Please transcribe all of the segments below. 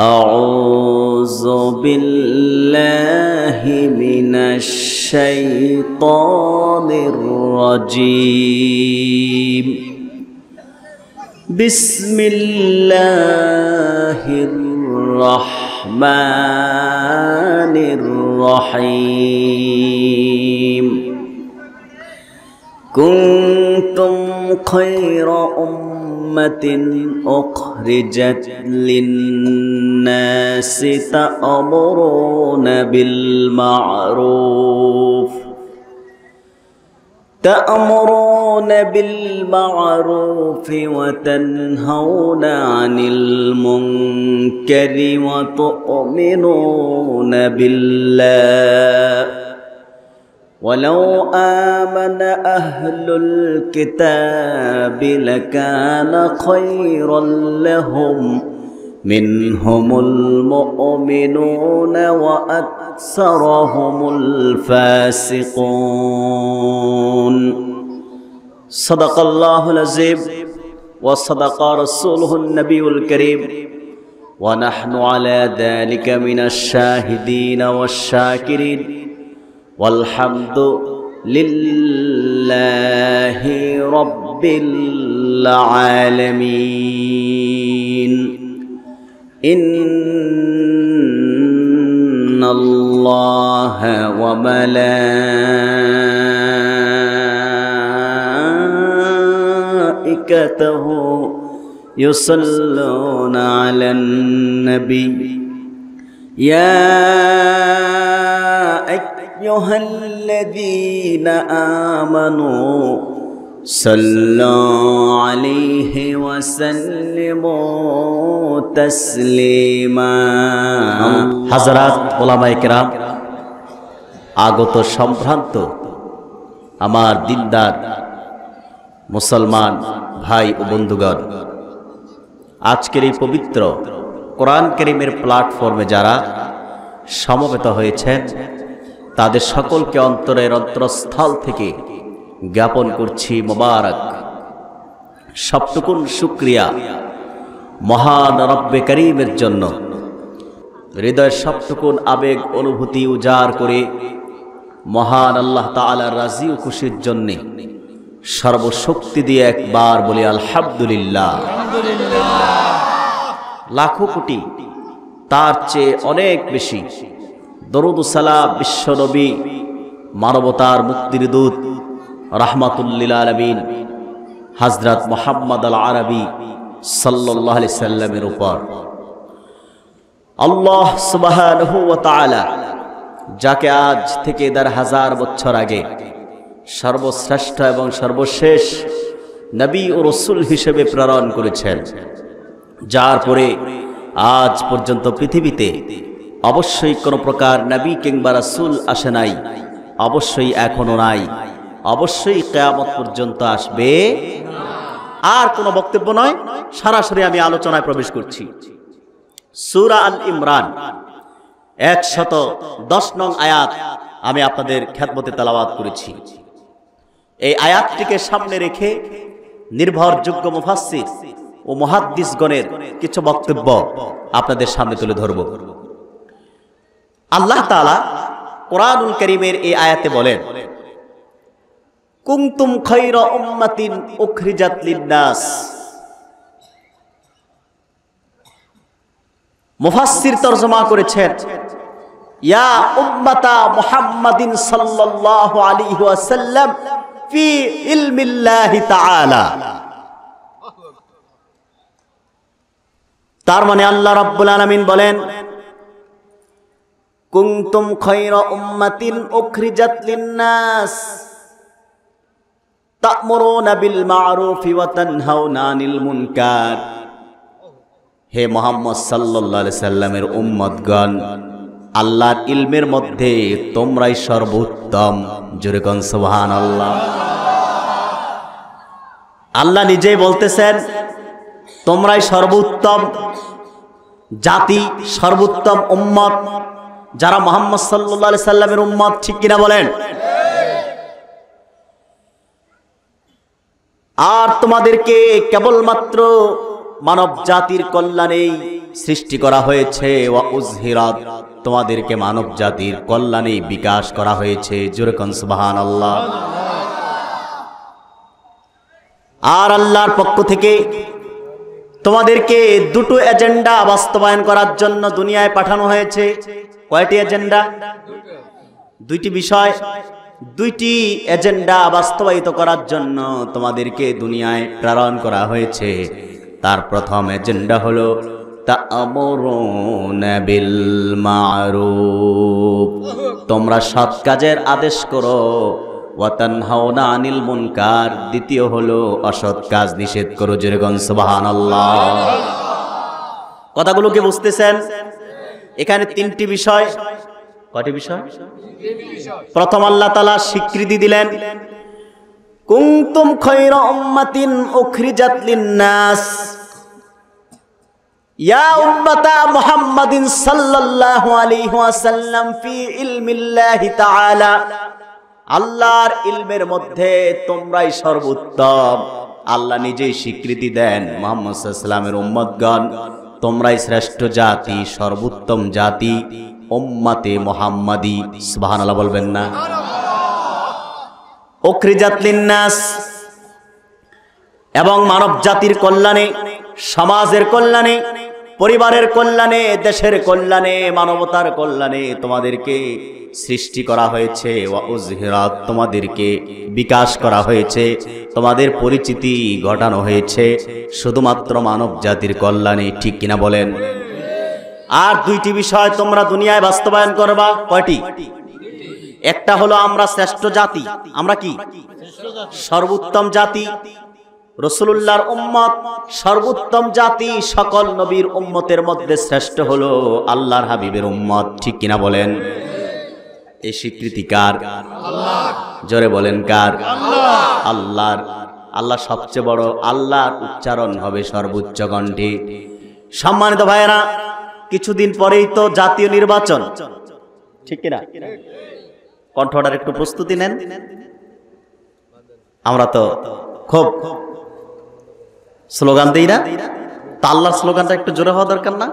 أعوذ بالله من الشيطان الرجيم. بسم الله الرحمن الرحيم. كنتم خير أمة أخرجت للناس تأمرون بالمعروف تأمرون بالمعروف وتنهون عن المنكر وتؤمنون بالله ولو آمن أهل الكتاب لكان خيرا لهم. منهم المؤمنون وأكثرهم الفاسقون. صدق الله العظيم وصدق رسوله النبي الكريم. ونحن على ذلك من الشاهدين والشاكرين. والحمد لله رب العالمين. إن الله وملائكته يصلون على النبي. يا أيها الذين آمنوا صلوا عليه وسلموا تسليما হাজরাত ওলামায়ে কেরাম আগত সম্ভ্রান্ত আমার দিনদার মুসলমান ভাই ও বন্ধুগণ আজকের এই পবিত্র কোরআন করিমের প্ল্যাটফর্মে যারা সমবেত হয়েছেন তাদের সকলকে অন্তরের অন্তরস্থল থেকে জ্ঞাপন করছি মোবারক। সপ্তকুন শুক্রিয়া মহান রব্বে করিমের জন্য। হৃদয়ের সপ্তকুন আবেগ অনুভূতি উজাড় করে মহান আল্লাহ তালার রাজি ও খুশির জন্যে সর্বশক্তি দিয়ে একবার বলি আলহামদুলিল্লাহ। লাখো কোটি তার চেয়ে অনেক বেশি দরুদুসালাম বিশ্বনবী মানবতার মুক্তির দূত রাহমাতুল্লিল আলমিন হাজরত মোহাম্মদ আল আরবি সাল্লাহ সাল্লামের উপর। আল্লাহ সুবাহ যাকে আজ থেকে দেড় হাজার বছর আগে সর্বশ্রেষ্ঠ এবং সর্বশেষ নবী ও রসুল হিসেবে প্রেরণ করেছেন, যার পরে আজ পর্যন্ত পৃথিবীতে অবশ্যই কোনো প্রকার নবী কিংবা রাসুল আসে নাই, অবশ্যই এখনও নাই, অবশ্যই কেয়ামত পর্যন্ত আসবে আর কোনো বক্তব্য নয়, সরাসরি আমি আলোচনায় প্রবেশ করছি। সুরা আল ইমরান, একশত দশ নং আয়াত আমি আপনাদের খ্যাতমতে তালাবাদ করেছি। এই আয়াতটিকে সামনে রেখে নির্ভরযোগ্য মুফাসির ও মহাদ্দিসগণের কিছু বক্তব্য আপনাদের সামনে তুলে ধরব। আল্লাহ তালা কোরআনুল করিমের এই আয়াতে বলেন খৈর তরজমা করেছেন, ইয়া উম্মাতা মুহাম্মাদিন সাল্লাল্লাহু আলাইহি ওয়াসাল্লাম ফি ইলমিল্লাহি তাআলা। তার মানে আল্লাহ রাব্বুল আলামিন বলেন কুনতুম খায়রা উম্মাতিন উখরিজাত লিন্নাস। তা'মুরুনা বিল মা'রুফি ওয়া তানহাউনা আনিল মুনকার। হে মোহাম্মদ সাল্লাল্লাহু আলাইহি সাল্লামের উম্মতগণ, আল্লাহর ইলমের মধ্যে তোমরাই সর্বোত্তম। জোরে কোন সুবহানাল্লাহ। আল্লাহ নিজেই বলতেছেন, তোমরাই সর্বোত্তম। জাতি সর্বোত্তম উম্মত। যারা মোহাম্মদ সাল্লাল্লাহু সাল্লামের উম্মত, ঠিক কিনা বলেন? আর তোমাদেরকে কেবলমাত্র মানব জাতির কল্যাণেই সৃষ্টি করা হয়েছে তোমাদেরকে মানব জাতির কল্যাণে বিকাশ করা হয়েছে আল্লাহ আর আল্লাহর পক্ষ থেকে তোমাদেরকে দুটো এজেন্ডা বাস্তবায়ন করার জন্য দুনিয়ায় পাঠানো হয়েছে। কয়টি এজেন্ডা? দুইটি বিষয়, দুইটি এজেন্ডা বাস্তবায়িত করার জন্য তোমাদেরকে দুনিয়ায় প্রেরণ করা হয়েছে। তার প্রথম এজেন্ডা হলো তোমরা সৎ কাজের আদেশ করো মুনকার। দ্বিতীয় হলো, অসৎ কাজ নিষেধ করো যেরকম সুবহানাল্লাহ। কথাগুলো কি বুঝতেছেন? এখানে তিনটি বিষয়। কয়টি বিষয়? প্রথম আল্লাহ তালা স্বীকৃতি দিলেন, কুনতুম খৈর ইয়া ফি আল্লাহর মধ্যে তোমরাই সর্বোত্তম। আল্লাহ নিজেই স্বীকৃতি দেন মোহাম্মদ সাল্লামের উম্মতগণ। তোমরাই শ্রেষ্ঠ জাতি, সর্বোত্তম জাতি ওম্মাতে মোহাম্মাদি মোহাম্মদি, সুবহানাল্লাহ বলবেন না। উখরিজাত লিন-নাস এবং মানব জাতির কল্যাণে, সমাজের কল্যাণে, পরিবারের কল্যাণে, দেশের কল্যাণে, মানবতার কল্যাণে তোমাদেরকে সৃষ্টি করা হয়েছে তোমাদেরকে বিকাশ করা হয়েছে, তোমাদের পরিচিতি ঘটানো হয়েছে, শুধুমাত্র মানব জাতির কল্যাণে, ঠিক কিনা বলেন? আর দুইটি বিষয় তোমরা দুনিয়ায় বাস্তবায়ন করবা, কয়টি? একটা হলো আমরা শ্রেষ্ঠ জাতি, আমরা কি? সর্বোত্তম জাতি রসুল্লাহর উম্মত, সর্বোত্তম জাতি, সকল নবীর উম্মতের মধ্যে শ্রেষ্ঠ হলো আল্লাহর হাবিবের উম্মত, ঠিক কিনা বলেন? এই স্বীকৃতি কার? জোরে বলেন কার? আল্লাহর। আল্লাহ সবচেয়ে বড়, আল্লাহর উচ্চারণ হবে সর্বোচ্চ কণ্ঠে। সম্মানিত ভাইয়েরা, কিছুদিন পরেই তো জাতীয় নির্বাচন। ঠিক কিনা? কণ্ঠটার একটু প্রস্তুতি নেন। আমরা তো খুব স্লোগান দিই না? তা আল্লাহর স্লোগানটা একটু জোরে হওয়া দরকার না?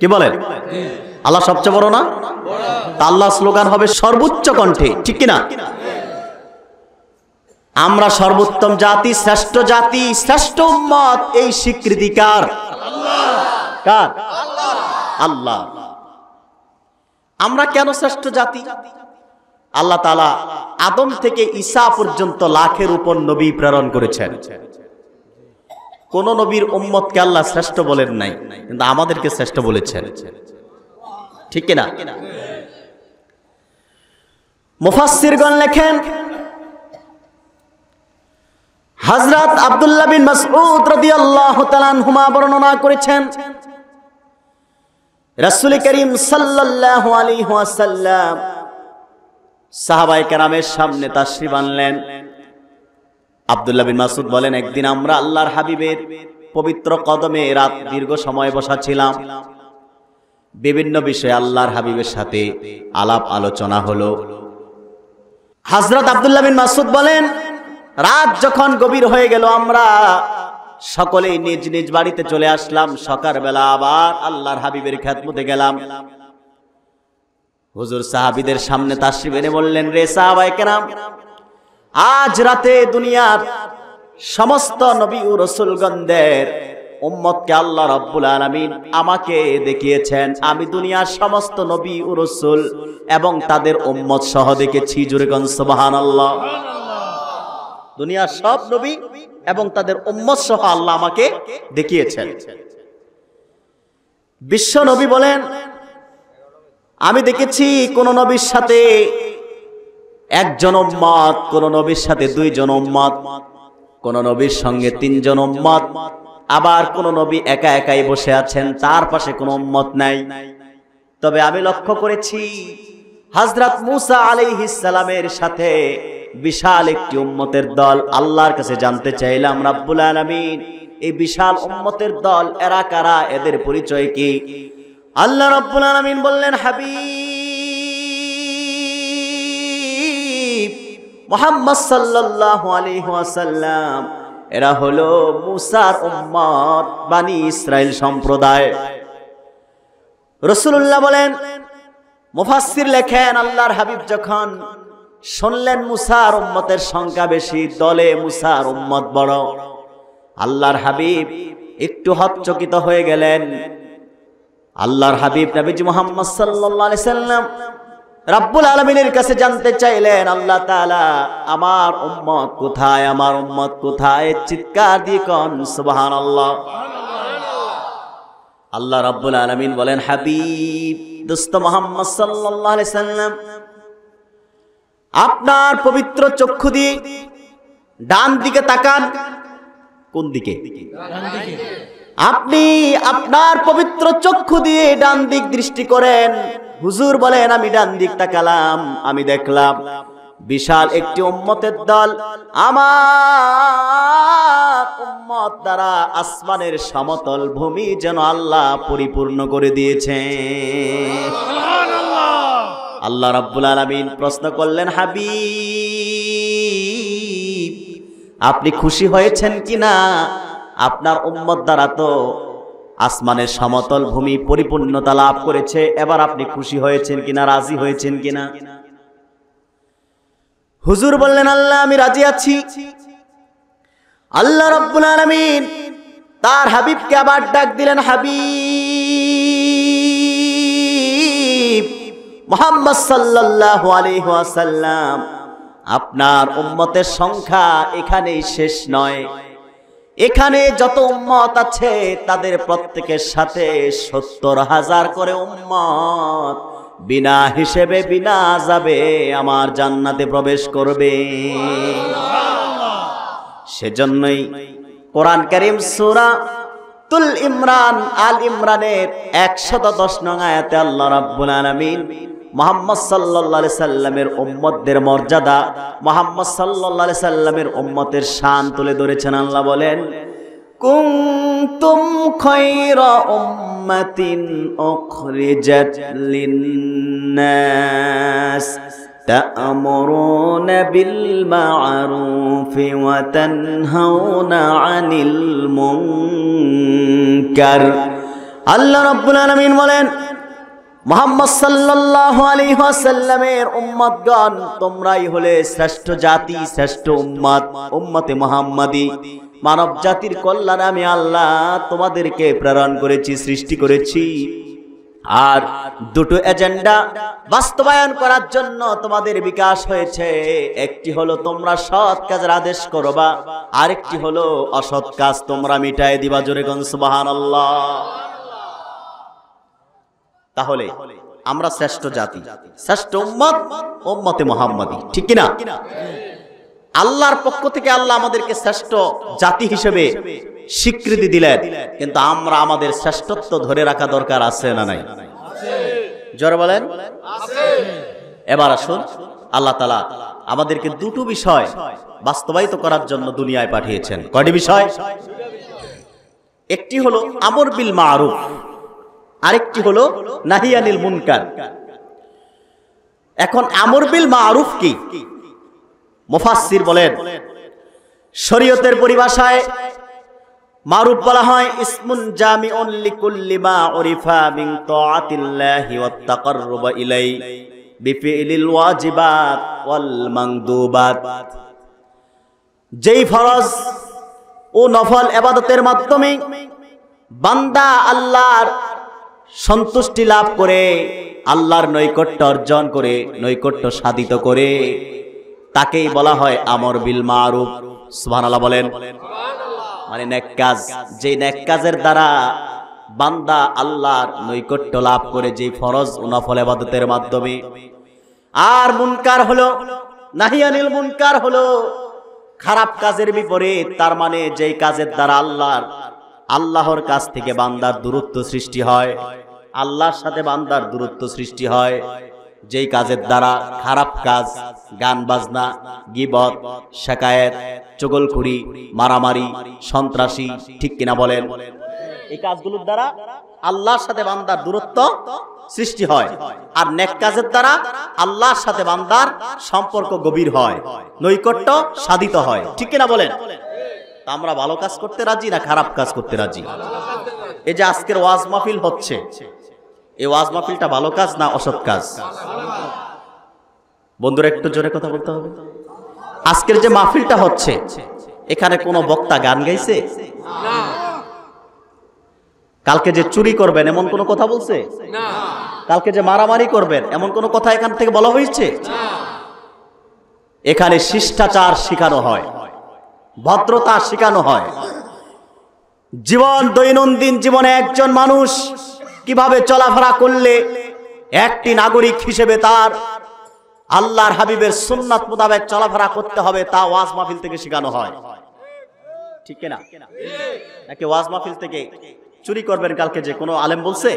কি বলেন? আল্লাহ সবচেয়ে বড় না? আল্লাহ স্লোগান হবে সর্বোচ্চ কণ্ঠে ঠিক কিনা? আমরা সর্বোত্তম জাতি শ্রেষ্ঠ জাতি শ্রেষ্ঠ উম্মত এই স্বীকৃতি কার? কার? আল্লাহ। আমরা কেন শ্রেষ্ঠ জাতি? আল্লাহ তালা আদম থেকে ঈসা পর্যন্ত লাখের উপর নবী প্রেরণ করেছেন। কোন নবীর উম্মতকে আল্লাহ শ্রেষ্ঠ বলেন নাই, কিন্তু আমাদেরকে শ্রেষ্ঠ বলেছেন। ঠিক কিনা? মুফাসসিরগণ লেখেন, হযরত আব্দুল্লাহ বিন মাসউদ রাদিয়াল্লাহু তাআলা আনহুমা বর্ণনা করেছেন, রাসূল করিম সাল্লাল্লাহু আলাইহি ওয়াসাল্লাম সাহাবায়ে কেরামের সামনে তাশরিফ আনলেন আব্দুল্লাহ বিন মাসুদ বলেন, একদিন আমরা আল্লাহর হাবিবের পবিত্র কদমে রাত দীর্ঘ সময় বসা ছিলাম বিভিন্ন বিষয়ে আল্লাহর হাবিবের সাথে আলাপ আলোচনা হলো। হযরত আব্দুল্লাহ বিন মাসুদ বলেন, রাত যখন গভীর হয়ে গেল, আমরা সকলেই নিজ নিজ বাড়িতে চলে আসলাম। সকালবেলা আবার আল্লাহর হাবিবের খেদমতে গেলাম। হুজুর সাহাবিদের সামনে তাশরিফ এনে বললেন, রে সাহাবায়ে কেরাম আজ রাতে দুনিয়ার সমস্ত নবী ও রসুলগণদের উম্মতকে আল্লাহ রব্বুল আলামিন আমাকে দেখিয়েছেন। আমি দুনিয়ার সমস্ত নবী ও রসুল এবং তাদের উম্মত সহ দেখেছি। জুরেগঞ্জ জুরেগন সুবহানাল্লাহ। দুনিয়ার সব নবী এবং তাদের উম্মত সহ আল্লাহ আমাকে দেখিয়েছেন। বিশ্ব নবী বলেন, আমি দেখেছি কোন নবীর সাথে একজন উম্মত কোন নবীর সাথে দুইজন উম্মত কোন নবীর সঙ্গে তিনজন উম্মত আবার কোন নবী একা একাই বসে আছেন, তার পাশে কোনো উম্মত নাই। তবে আমি লক্ষ্য করেছি, হযরত মুসা আলাইহিস সালামের সাথে বিশাল একটি উম্মতের দল, আল্লাহর কাছে জানতে চাইলাম, রাব্বুল আলামিন, এই বিশাল উম্মতের দল এরা কারা? এদের পরিচয় কি? আল্লাহ রাব্বুল আলামিন বললেন, হাবিব মোহাম্মদ সাল্লাল্লাহু আলাইহি ওয়াসাল্লাম, এরা হলো মুসার উম্মত বানি ইসরায়েল সম্প্রদায়। রসুল্লাহ বলেন, মুফাসসির লেখেন, আল্লাহর হাবিব যখন শুনলেন মুসার উম্মতের সংখ্যা বেশি, দলে মুসার উম্মত বড়। আল্লাহর হাবিব একটু হতচকিত হয়ে গেলেন। আল্লাহর হাবিব নবীজি মোহাম্মদ আলাইহি সাল্লাম রাব্বুল আলমিনের কাছে জানতে চাইলেন, আল্লাহ তাআলা আমার উম্মত কোথায়, আমার উম্মত কোথায়? চিৎকার দিয়ে কোন, সুবহানাল্লাহ। আল্লাহ আল্লাহ রাব্বুল আলমিন বলেন, হাবিব, দোস্ত মোহাম্মদ আলাইহি সাল্লাম, আপনার পবিত্র চক্ষু দিয়ে ডান দিকে তাকান। কোন দিকে? আপনি আপনার পবিত্র চক্ষু দিয়ে ডান দিক দৃষ্টি করেন। হুজুর বলেন আমি ডান দিক তাকালাম আমি দেখলাম বিশাল একটি উম্মতের দল। আমার উম্মত দ্বারা আসমানের সমতল ভূমি যেন আল্লাহ পরিপূর্ণ করে দিয়েছে। আল্লাহ রাব্বুল আলামিন প্রশ্ন করলেন হাবিব আপনি খুশি হয়েছেন কিনা? আপনার উম্মত দ্বারা তো আসমানের সমতল ভূমি পরিপূর্ণতা লাভ করেছে, এবার আপনি খুশি হয়েছেন কিনা, রাজি হয়েছেন কিনা? হুজুর বললেন, আল্লাহ, আমি রাজি আছি। আল্লাহ রব্বুল আলামিন তার হাবিবকে আবার ডাক দিলেন, হাবিব, মোহাম্মদ সাল্লাল্লাহু আলাইহি ওয়াসাল্লাম, আপনার উম্মতের সংখ্যা এখানেই শেষ নয়। এখানে যত উম্মত আছে, তাদের প্রত্যেকের সাথে সত্তর হাজার করে উম্মত। বিনা হিসেবে বিনা যাবে আমার জান্নাতে প্রবেশ করবে। সেজন্যই কোরআন করিম সূরা তুল ইমরান, আল ইমরানের একশত দশ নং আয়াতে আল্লাহ রাব্বুল আলামিন মোহাম্মদ সাল্লাল্লাহু আলাইহি সাল্লামের উম্মতদের মর্যাদা মোহাম্মদ সাল্লাল্লাহু আলাইহি সাল্লামের উম্মতের শান তুলে ধরেছেন আল্লাহ বলেন কুনতুম খায়রা উম্মাতিন উখরিজাত লিন-নাস تأمرون بالمعروف وتنهون عن المنكر আল্লাহ রাব্বুল আলামিন বলেন মোহাম্মদ সাল্লাল্লাহু আলাইহি ওয়াসাল্লামের উম্মতগণ, তোমরাই হলে শ্রেষ্ঠ জাতি, শ্রেষ্ঠ উম্মাদ উম্মতে মুহাম্মাদি। মানব জাতির কল্যাণে আমি আল্লাহ তোমাদেরকে প্রেরণ করেছি, সৃষ্টি করেছি। আর দুটো এজেন্ডা বাস্তবায়ন করার জন্য তোমাদের বিকাশ হয়েছে। একটি হলো তোমরা সৎ কাজের আদেশ করবা, আরেকটি হলো অসৎ কাজ তোমরা মিটাই দিবা জোরে গন সুবহানাল্লাহ। তাহলে আমরা শ্রেষ্ঠ জাতি, শ্রেষ্ঠ উম্মত, উম্মতে মোহাম্মদী। ঠিক কিনা? আল্লাহর পক্ষ থেকে আল্লাহ আমাদেরকে শ্রেষ্ঠ জাতি হিসেবে স্বীকৃতি দিলেন, কিন্তু আমরা আমাদের শ্রেষ্ঠত্ব ধরে রাখা দরকার আছে না নাই? জোরে বলেন? এবার আসুন, আল্লাহ তালা আমাদেরকে দুটো বিষয় বাস্তবায়িত করার জন্য দুনিয়ায় পাঠিয়েছেন। কয়টি বিষয়? একটি হলো আমর বিল মারুফ। আরেকটি হলো নাহিয়ানিল মুনকার। এখন আমর বিল মারুফ কি? মুফাসসির বলেন, শরীয়তের পরিভাষায় মারুফ বলা হয়, ইসমুন জামিউন লিকুল্লি মা উরিফা মিন তাআতিল্লাহি ওয়াত তাকাররুব ইলাই বিফিলিল ওয়াজিবাত ওয়াল মানদুবাত যেই ফরজ ও নফল এবাদতের মাধ্যমে বান্দা আল্লাহর সন্তুষ্টি লাভ করে, আল্লাহর নৈকট্য অর্জন করে, নৈকট্য সাধিত করে। তাকেই বলা হয় আমর বিল মারুফ। সুবহানাল্লাহ বলেন। মানে নেক কাজ। যে নেক কাজের দ্বারা বান্দা আল্লাহর নৈকট্য লাভ করে যে ফরজ নফল ইবাদতের মাধ্যমে। আর মুনকার হলো, নাহিয়ানিল মুনকার হলো, খারাপ কাজের বিপরীত। তার মানে যেই কাজের দ্বারা আল্লাহর আল্লাহর কাছ থেকে বান্দার দূরত্ব সৃষ্টি হয়, আল্লাহর সাথে বান্দার দূরত্ব সৃষ্টি হয়। যেই কাজের দ্বারা খারাপ কাজ, গান বাজনা, গিবত, শেকায়েত, চগলখুরি, মারামারি, সন্ত্রাসী, ঠিক কিনা বলেন? এই কাজগুলোর দ্বারা আল্লাহর সাথে বান্দার দূরত্ব সৃষ্টি হয়। আর নেক কাজের দ্বারা আল্লাহর সাথে বান্দার সম্পর্ক গভীর হয়, নৈকট্য সাধিত হয়, ঠিক কিনা বলেন? তা আমরা ভালো কাজ করতে রাজি না খারাপ কাজ করতে রাজি? এই যে আজকের ওয়াজ মাহফিল হচ্ছে, এই ওয়াজ মাহফিলটা ভালো কাজ না অসৎ কাজ? বন্ধুরা, একটু জোরে কথা বলতে হবে। আজকের যে মাহফিলটা হচ্ছে, এখানে কোনো বক্তা গান গাইছে? কালকে যে চুরি করবেন, এমন কোনো কথা বলছে? কালকে যে মারামারি করবেন, এমন কোনো কথা এখান থেকে বলা হয়েছে? এখানে শিষ্টাচার শেখানো হয়। ভদ্রতা শেখানো হয়। জীবন দৈনন্দিন জীবনে একজন মানুষ কীভাবে চলাফেরা করলে একটি নাগরিক হিসেবে তার আল্লাহর হাবিবের সুন্নাত মোতাবেক চলাফেরা করতে হবে তা ওয়াজ মাহফিল থেকে শেখানো হয়। ঠিক না নাকি ওয়াজ মাহফিল থেকে চুরি করবেন কালকে যে কোনো আলেম বলছে?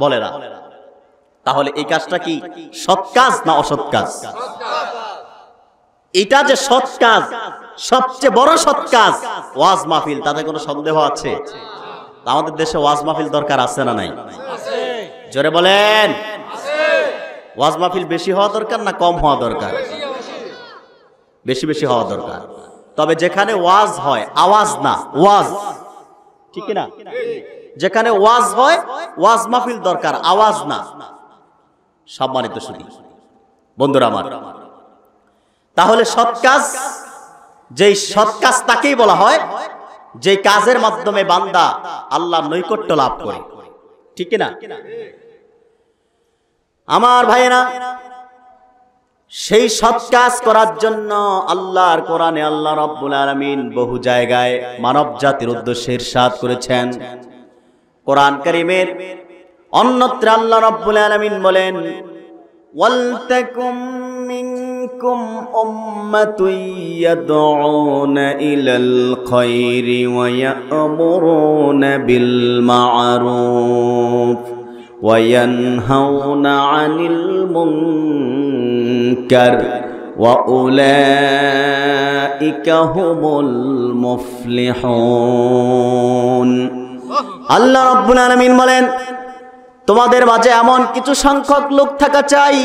বলে না। তাহলে এই কাজটা কি সৎ কাজ না অসৎ কাজ। এটা যে সৎ কাজ সবচেয়ে বড় সৎ কাজ, ওয়াজ মাহফিল। তাতে কোনো সন্দেহ আছে? আমাদের দেশে ওয়াজ মাহফিল দরকার আছে না নাই? জোরে বলেন। ওয়াজ মাহফিল বেশি হওয়া দরকার না কম হওয়া দরকার? বেশি বেশি হওয়া দরকার। তবে যেখানে ওয়াজ হয়, আওয়াজ না, ওয়াজ। ঠিক না যেখানে ওয়াজ হয়, ওয়াজ মাহফিল দরকার, আওয়াজ না। সম্মানিত শুনি বন্ধুরা আমার, তাহলে সৎ কাজ যেই সৎ কাজ তাকেই বলা হয় যে কাজের মাধ্যমে বান্দা আল্লাহ নৈকট্য লাভ করে। ঠিক না আমার ভাইয়েরা, সেই সৎ কাজ করার জন্য আল্লাহর কোরআনে আল্লাহ রব্বুল আলমিন বহু জায়গায় মানব জাতির উদ্দেশ্যে ইরশাদ করেছেন। কোরআন করিমের অন্যত্র আল্লাহ রব্বুল আলমিন বলেন ওয়ালতাকুম মিনকুম উম্মাতুন ইয়াদউনা ইলাল খায়রি ওয়া ইয়া'মুরুনা বিল মা'রুফ وينهون عن المنكر واولئك هم المفلحون আল্লাহ রাব্বুল আলামিন বলেন তোমাদের মাঝে এমন কিছু সংখ্যক লোক থাকা চাই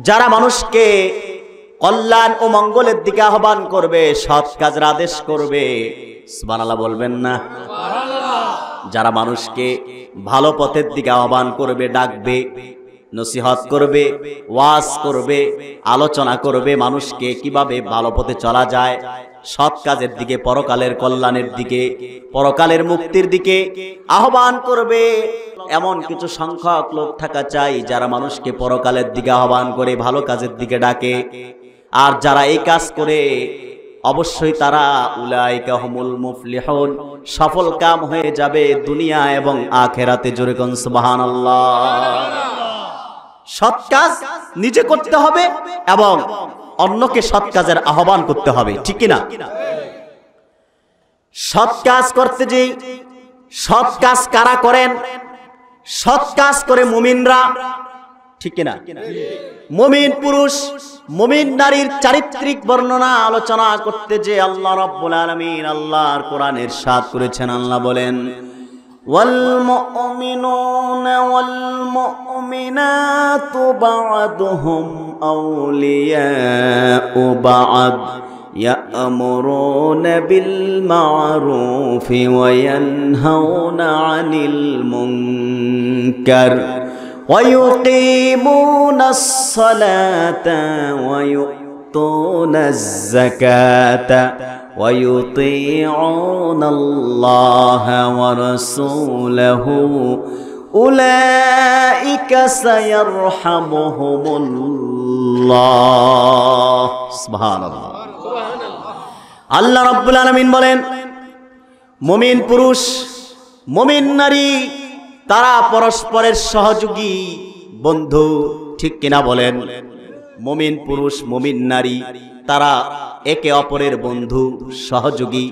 যারা মানুষকে কল্যাণ ও মঙ্গলের দিকে আহ্বান করবে, সৎ কাজের আদেশ করবে। সুবহানাল্লাহ বলবেন না? যারা মানুষকে ভালো পথের দিকে আহ্বান করবে, ডাকবে, নসিহত করবে, ওয়াজ করবে, আলোচনা করবে মানুষকে কীভাবে ভালো পথে চলা যায়, সৎ কাজের দিকে, পরকালের কল্যাণের দিকে, পরকালের মুক্তির দিকে আহ্বান করবে। এমন কিছু সংখ্যক লোক থাকা চাই যারা মানুষকে পরকালের দিকে আহ্বান করে, ভালো কাজের দিকে ডাকে। আর যারা এই কাজ করে, অবশ্যই তারা উলাইকা হুমুল মুফলিহুন। সফল কাম হয়ে যাবে দুনিয়া এবং আখেরাতে জোরে কোন সুবহানাল্লাহ। সৎ কাজ নিজে করতে হবে এবং অন্যকে সৎ কাজের আহ্বান করতে হবে, ঠিক কি না সৎ কাজ করতে যে সৎ কাজ কারা করেন? সৎ কাজ করে মুমিনরা, ঠিক কিনা? মুমিন, পুরুষ মুমিন নারীর চারিত্রিক বর্ণনা আলোচনা করতে যে আল্লাহ রাব্বুল আলামিন আল্লাহর কোরআনের সাথ করেছেন আল্লাহ বলেন والمؤمنون والمؤمنات بعضهم أولياء بعض يأمرون بالمعروف وينهون عن المنكر ويقيمون الصلاة ويؤتون الزكاة ويطيعون الله ورسوله أولئك سيرحمهم الله سبحان الله আল্লাহ রব্বুল আলমিন বলেন মমিন পুরুষ মমিন নারী তারা পরস্পরের সহযোগী বন্ধু, ঠিক কিনা বলেন? মমিন পুরুষ, মমিন নারী, তারা একে অপরের বন্ধু, সহযোগী।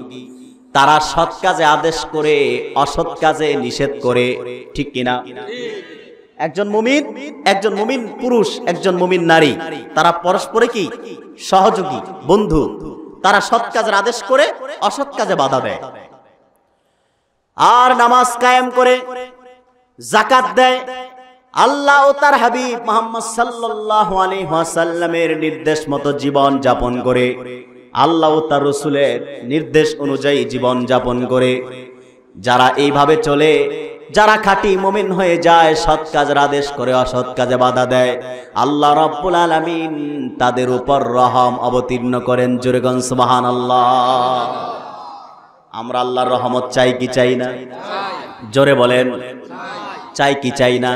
তারা সৎ কাজে আদেশ করে, অসৎ কাজে নিষেধ করে, ঠিক কিনা? একজন মুমিন একজন মুমিন পুরুষ, একজন মুমিন নারী, তারা পরস্পরে কি? সহযোগী, বন্ধু। তারা সৎ কাজের আদেশ করে, অসৎ কাজে বাধা দেয়। আর নামাজ কায়েম করে জাকাত দেয়। আল্লাহ ও তার হাবিব মোহাম্মদ ওয়াসাল্লামের নির্দেশ মতো জীবন যাপন করে। আল্লাহ ও তার রসুলের নির্দেশ অনুযায়ী জীবন যাপন করে। যারা এইভাবে চলে, যারা খাঁটি মুমিন হয়ে যায়, সৎ কাজের আদেশ করে অসৎ কাজে বাধা দেয়। আল্লাহ রব্বুল আলামিন তাদের উপর রহম অবতীর্ণ করেন। জোরেগঞ্জ সুবহান আল্লাহ আমরা আল্লাহর রহমত চাই কি চাই না? জোরে বলেন। চাই কি চাই না?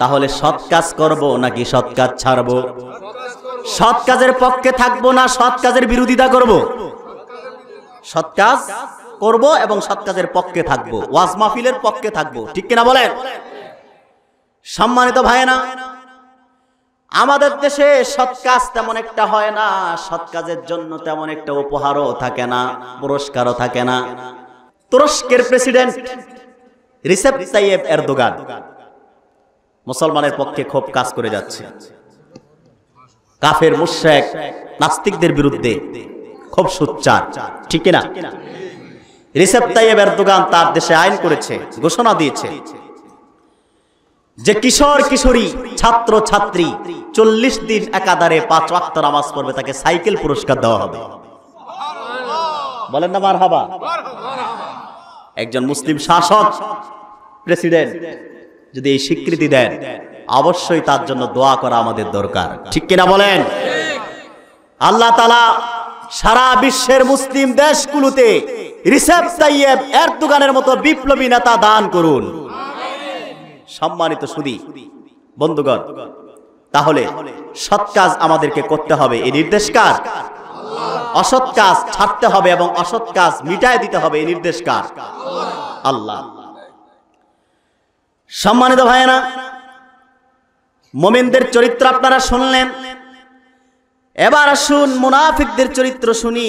তাহলে সৎ কাজ করব নাকি সৎ কাজ ছাড়বো? সৎ কাজের পক্ষে থাকব না সৎ কাজের বিরোধিতা করব? সৎ কাজ করব এবং সৎ কাজের পক্ষে থাকব। ওয়াজ মাহফিলের পক্ষে থাকব। ঠিক কিনা বলেন? সম্মানিত ভাই না আমাদের দেশে সৎ কাজ তেমন একটা হয় না, সৎ কাজের জন্য তেমন একটা উপহারও থাকে না, পুরস্কারও থাকে না। তুরস্কের প্রেসিডেন্ট রিসেপ তাইয়েব এরদোগান মুসলমানের পক্ষে খুব কাজ করে যাচ্ছে। কাফের মুশেক নাস্তিকদের বিরুদ্ধে খুব সোচ্চার, ঠিক না রিসেপ তাইয়েব এরদোগান তার দেশে আইন করেছে, ঘোষণা দিয়েছে যে কিশোর কিশোরী, ছাত্র ছাত্রী চল্লিশ দিন একাধারে পাঁচ ওয়াক্ত নামাজ পড়বে, তাকে সাইকেল পুরস্কার দেওয়া হবে। বলেন না মার হাবা একজন মুসলিম শাসক প্রেসিডেন্ট যদি এই স্বীকৃতি দেন, অবশ্যই তার জন্য দোয়া করা আমাদের দরকার। ঠিক কিনা বলেন? আল্লাহ তালা সারা বিশ্বের মুসলিম দেশগুলোতে রিসেপ তাইয়েব এরদোগানের মতো বিপ্লবী নেতা দান করুন। সম্মানিত সুদী, বন্ধুগণ, তাহলে সৎ কাজ আমাদেরকে করতে হবে, এই নির্দেশ কার? অসৎ কাজ ছাড়তে হবে এবং অসৎ কাজ মিটায় দিতে হবে এই নির্দেশ কার আল্লাহ। সম্মানিত ভাইয়েরা, মোমিনদের চরিত্র আপনারা শুনলেন। এবার আসুন মুনাফিকদের চরিত্র শুনি।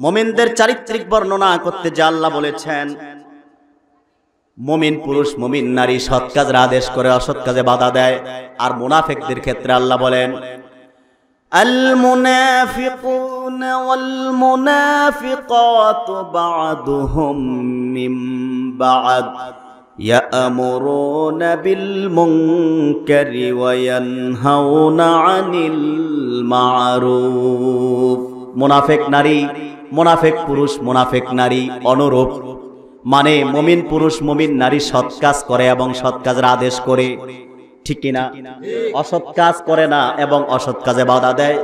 মোমিনদের চারিত্রিক বর্ণনা করতে যে আল্লাহ বলেছেন, মমিন পুরুষ, মমিন নারী, সৎ কাজের আদেশ করে অসৎ কাজে বাধা দেয়। আর মুনাফিকদের ক্ষেত্রে আল্লাহ বলেন المنافقون والمنافقات بعضهم من بعض يأمرون بالمنكر وينهون عن المعروف মুনাফিক নারী মুনাফিক পুরুষ মুনাফিক নারী অনুরূপ মানে মমিন পুরুষ মমিন নারী সৎ কাজ করে এবং সৎ কাজের আদেশ করে ঠিক কিনা? অসৎ কাজ করে না এবং অসৎ কাজে বাধা দেয়।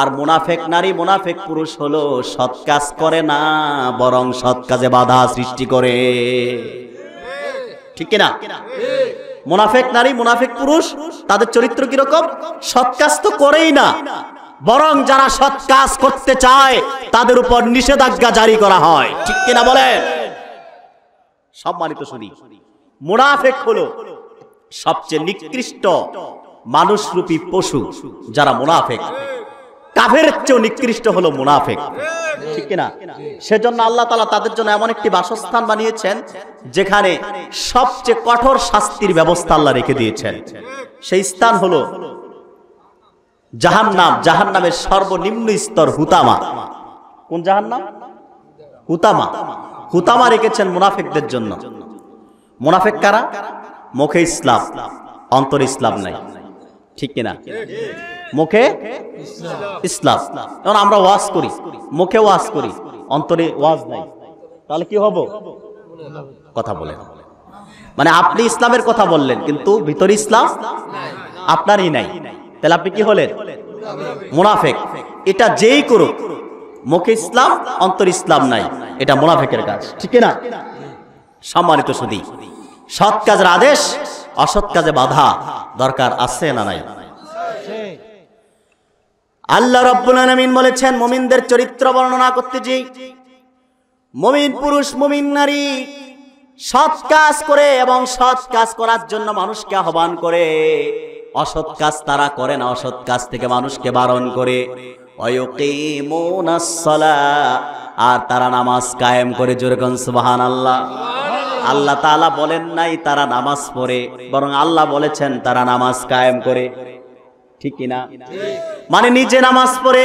আর মুনাফেক নারী, মুনাফেক পুরুষ হলো সৎ কাজ করে না, বরং সৎ কাজে বাধা সৃষ্টি করে। ঠিক কিনা? মুনাফেক নারী, মুনাফেক পুরুষ, তাদের চরিত্র কীরকম? সৎ কাজ তো করেই না, বরং যারা সৎ কাজ করতে চায়, তাদের উপর নিষেধাজ্ঞা জারি করা হয়। ঠিক কিনা বলেন? সম্মানিত শুনি, মুনাফেক হলো সবচেয়ে নিকৃষ্ট মানুষরূপী পশু যারা মুনাফেক। কাফের চেয়েও নিকৃষ্ট হলো মুনাফেক। ঠিক কিনা? সেজন্য আল্লাহ তালা তাদের জন্য এমন একটি বাসস্থান বানিয়েছেন, যেখানে সবচেয়ে কঠোর শাস্তির ব্যবস্থা আল্লাহ রেখে দিয়েছেন। সেই স্থান হলো জাহান নাম জাহান নামের সর্বনিম্ন স্তর হুতামা। কোন জাহান নাম হুতামা। হুতামা রেখেছেন মুনাফেকদের জন্য। মুনাফেক কারা? মুখে ইসলাম, অন্তর ইসলাম নাই। ঠিক কিনা? মুখে ইসলাম। যেমন আমরা ওয়াজ করি, মুখে ওয়াজ করি, অন্তরে ওয়াজ নাই। তাহলে কি হব? কথা বলে মানে আপনি ইসলামের কথা বললেন, কিন্তু ভিতরে ইসলাম আপনারই নাই। তাহলে আপনি কি হলেন? মুনাফেক। এটা যেই করুক, মুখে ইসলাম, অন্তর ইসলাম নাই। এটা মুনাফেকের কাজ। ঠিক না সম্মানিত সুদী সৎ কাজের আদেশ, অসৎ কাজে বাধা দরকার আছে না নাই? আল্লাহ রব্বুল আলামিন বলেছেন, মুমিনদের চরিত্র বর্ণনা করতে যে মুমিন পুরুষ, মুমিন নারী সৎ কাজ করে এবং সৎ কাজ করার জন্য মানুষকে আহ্বান করে। অসৎ কাজ তারা করে না, অসৎ কাজ থেকে মানুষকে বারণ করে। আর তারা নামাজ কায়েম করে জোরেগন সুবাহান আল্লাহ আল্লাহ তাআলা বলেন নাই তারা নামাজ পড়ে, বরং আল্লাহ বলেছেন তারা নামাজ কায়েম করে। ঠিক কিনা? মানে নিজে নামাজ পড়ে,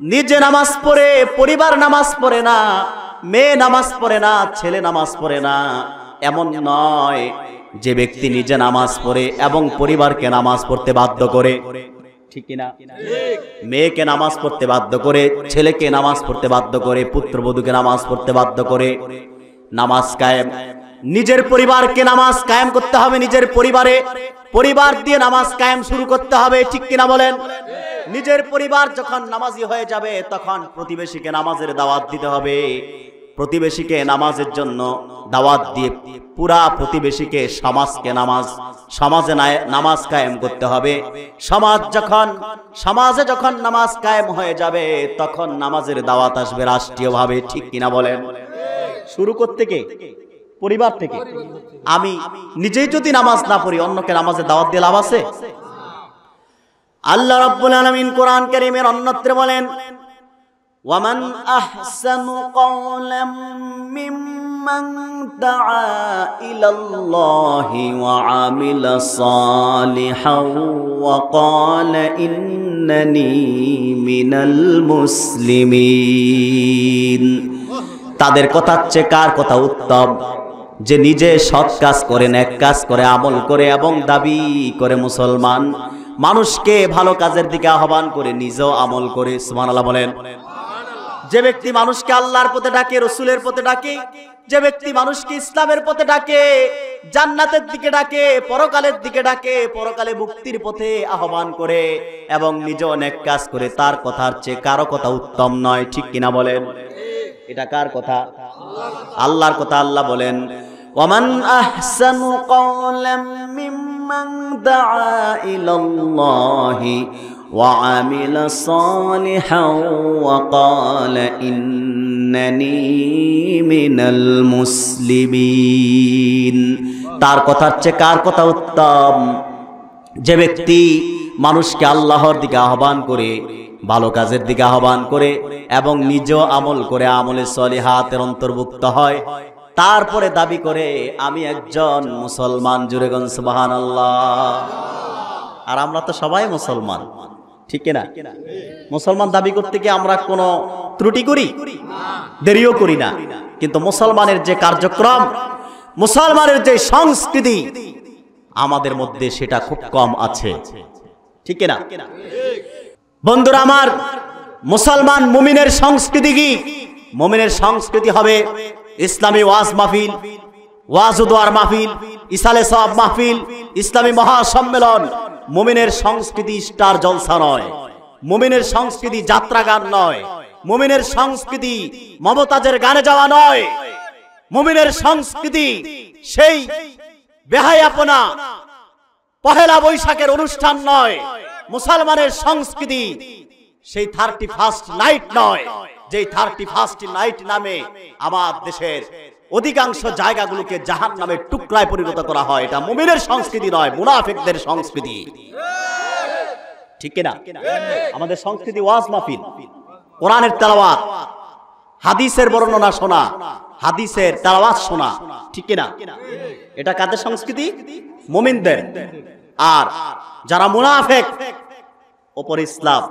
নিজে নামাজ পড়ে, পরিবার নামাজ পড়ে না, মেয়ে নামাজ পড়ে না, ছেলে নামাজ পড়ে না, এমন নয়। যে ব্যক্তি নিজে নামাজ পড়ে এবং পরিবারকে নামাজ পড়তে বাধ্য করে, ঠিক কিনা? মেয়েকে নামাজ পড়তে বাধ্য করে, ছেলেকে নামাজ পড়তে বাধ্য করে, পুত্রবধূকে নামাজ পড়তে বাধ্য করে। নামাজ কায়েম। নিজের পরিবারকে নামাজ কায়েম করতে হবে, নিজের পরিবারে। পরিবার দিয়ে নামাজ কায়েম শুরু করতে হবে, ঠিক কিনা বলেন? নিজের পরিবার যখন নামাজি হয়ে যাবে, তখন প্রতিবেশীকে নামাজের দাওয়াত দিতে হবে। প্রতিবেশীকে নামাজের জন্য দাওয়াত দিয়ে পুরা প্রতিবেশীকে সমাজকে নামাজ, সমাজে নামাজ কায়েম করতে হবে। সমাজ যখন, সমাজে যখন নামাজ কায়েম হয়ে যাবে, তখন নামাজের দাওয়াত আসবে রাষ্ট্রীয়ভাবে, ঠিক কিনা বলেন? শুরু থেকে পরিবার থেকে। আমি নিজেই যদি নামাজ না পড়ি, অন্যকে নামাজে দাওয়াত দিয়ে লাভ আছে? আল্লাহ রাব্বুল আলামিন কোরআন কারীমের অন্যত্রে বলেন, ওয়ামান আহসানু কওলাম মিম্মান দাআ ইলাল্লাহি ওয়া আমিলা সালিহাও ওয়া ক্বালা ইন্নানি মিনাল মুসলিমিন। তাদের কথার চেয়ে কার কথা উত্তম? যে নিজে সৎ কাজ করে, ন্যাক কাজ করে, আমল করে এবং দাবি করে মুসলমান। মানুষকে ভালো কাজের দিকে আহ্বান করে, নিজেও আমল করে, সুবহানাল্লাহ বলেন। যে ব্যক্তি মানুষকে আল্লাহর পথে ডাকে, রসুলের পথে ডাকে, যে ব্যক্তি মানুষকে ইসলামের পথে ডাকে, জান্নাতের দিকে ডাকে, পরকালের দিকে ডাকে, পরকালে মুক্তির পথে আহ্বান করে এবং নিজে অনেক কাজ করে, তার কথার চেয়ে কারও কথা উত্তম নয়, ঠিক কিনা বলেন? এটা কার কথা? আল্লাহর কথা আল্লাহ বলেন, ওমান আহসানু কওলাম মিম্মান দাআ ইলাল্লাহি ওয়া আমিলা সালিহান ওয়া ক্বালা ইন্নানি মিনাল মুসলিমিন। তার কথার চেয়ে কার কথা উত্তম? যে ব্যক্তি মানুষকে আল্লাহর দিকে আহ্বান করে ভালো কাজের দিকে আহ্বান করে এবং নিজেও আমল করে আমলে সলিহাতের অন্তর্ভুক্ত হয়। তারপরে দাবি করে, আমি একজন মুসলমান জুরেগন সুবাহান আর আমরা তো সবাই মুসলমান, ঠিক না মুসলমান দাবি করতে গিয়ে আমরা কোনো ত্রুটি করি? দেরিও করি না। কিন্তু মুসলমানের যে কার্যক্রম, মুসলমানের যে সংস্কৃতি, আমাদের মধ্যে সেটা খুব কম আছে। ঠিক না বন্ধুরা আমার, মুসলমান মুমিনের সংস্কৃতি কি? মুমিনের সংস্কৃতি হবে ইসলামী ওয়াজ মাহফিল ওয়াজুদোয়ার মাহফিল, ইসালে সব মাহফিল, ইসলামী মহাসম্মেলন। মুমিনের সংস্কৃতি স্টার জলসা নয়। মুমিনের সংস্কৃতি যাত্রা গান নয়। মুমিনের সংস্কৃতি মমতাজের গানে যাওয়া নয়। মুমিনের সংস্কৃতি সেই বেহায়াপনা, পহেলা বৈশাখের অনুষ্ঠান নয়। মুসলমানের সংস্কৃতি, সেই থার্টি ফার্স্ট নাইট নয়, যেই থার্টি ফার্স্ট নাইট নামে আমার দেশের অধিকাংশ জায়গাগুলোকে জাহান নামে টুকরায় পরিণত করা হয়। এটা মুমিনের সংস্কৃতি নয়, মুনাফিকদের সংস্কৃতি। ঠিক কিনা? আমাদের সংস্কৃতি ওয়াজ মাহফিল, কোরআনের তেলাওয়াত, হাদিসের বর্ণনা শোনা, হাদিসের তেলাওয়াত শোনা। ঠিক কিনা? এটা কাদের সংস্কৃতি? মুমিনদের। আর যারা মুনাফেক, ওপর ইসলাম,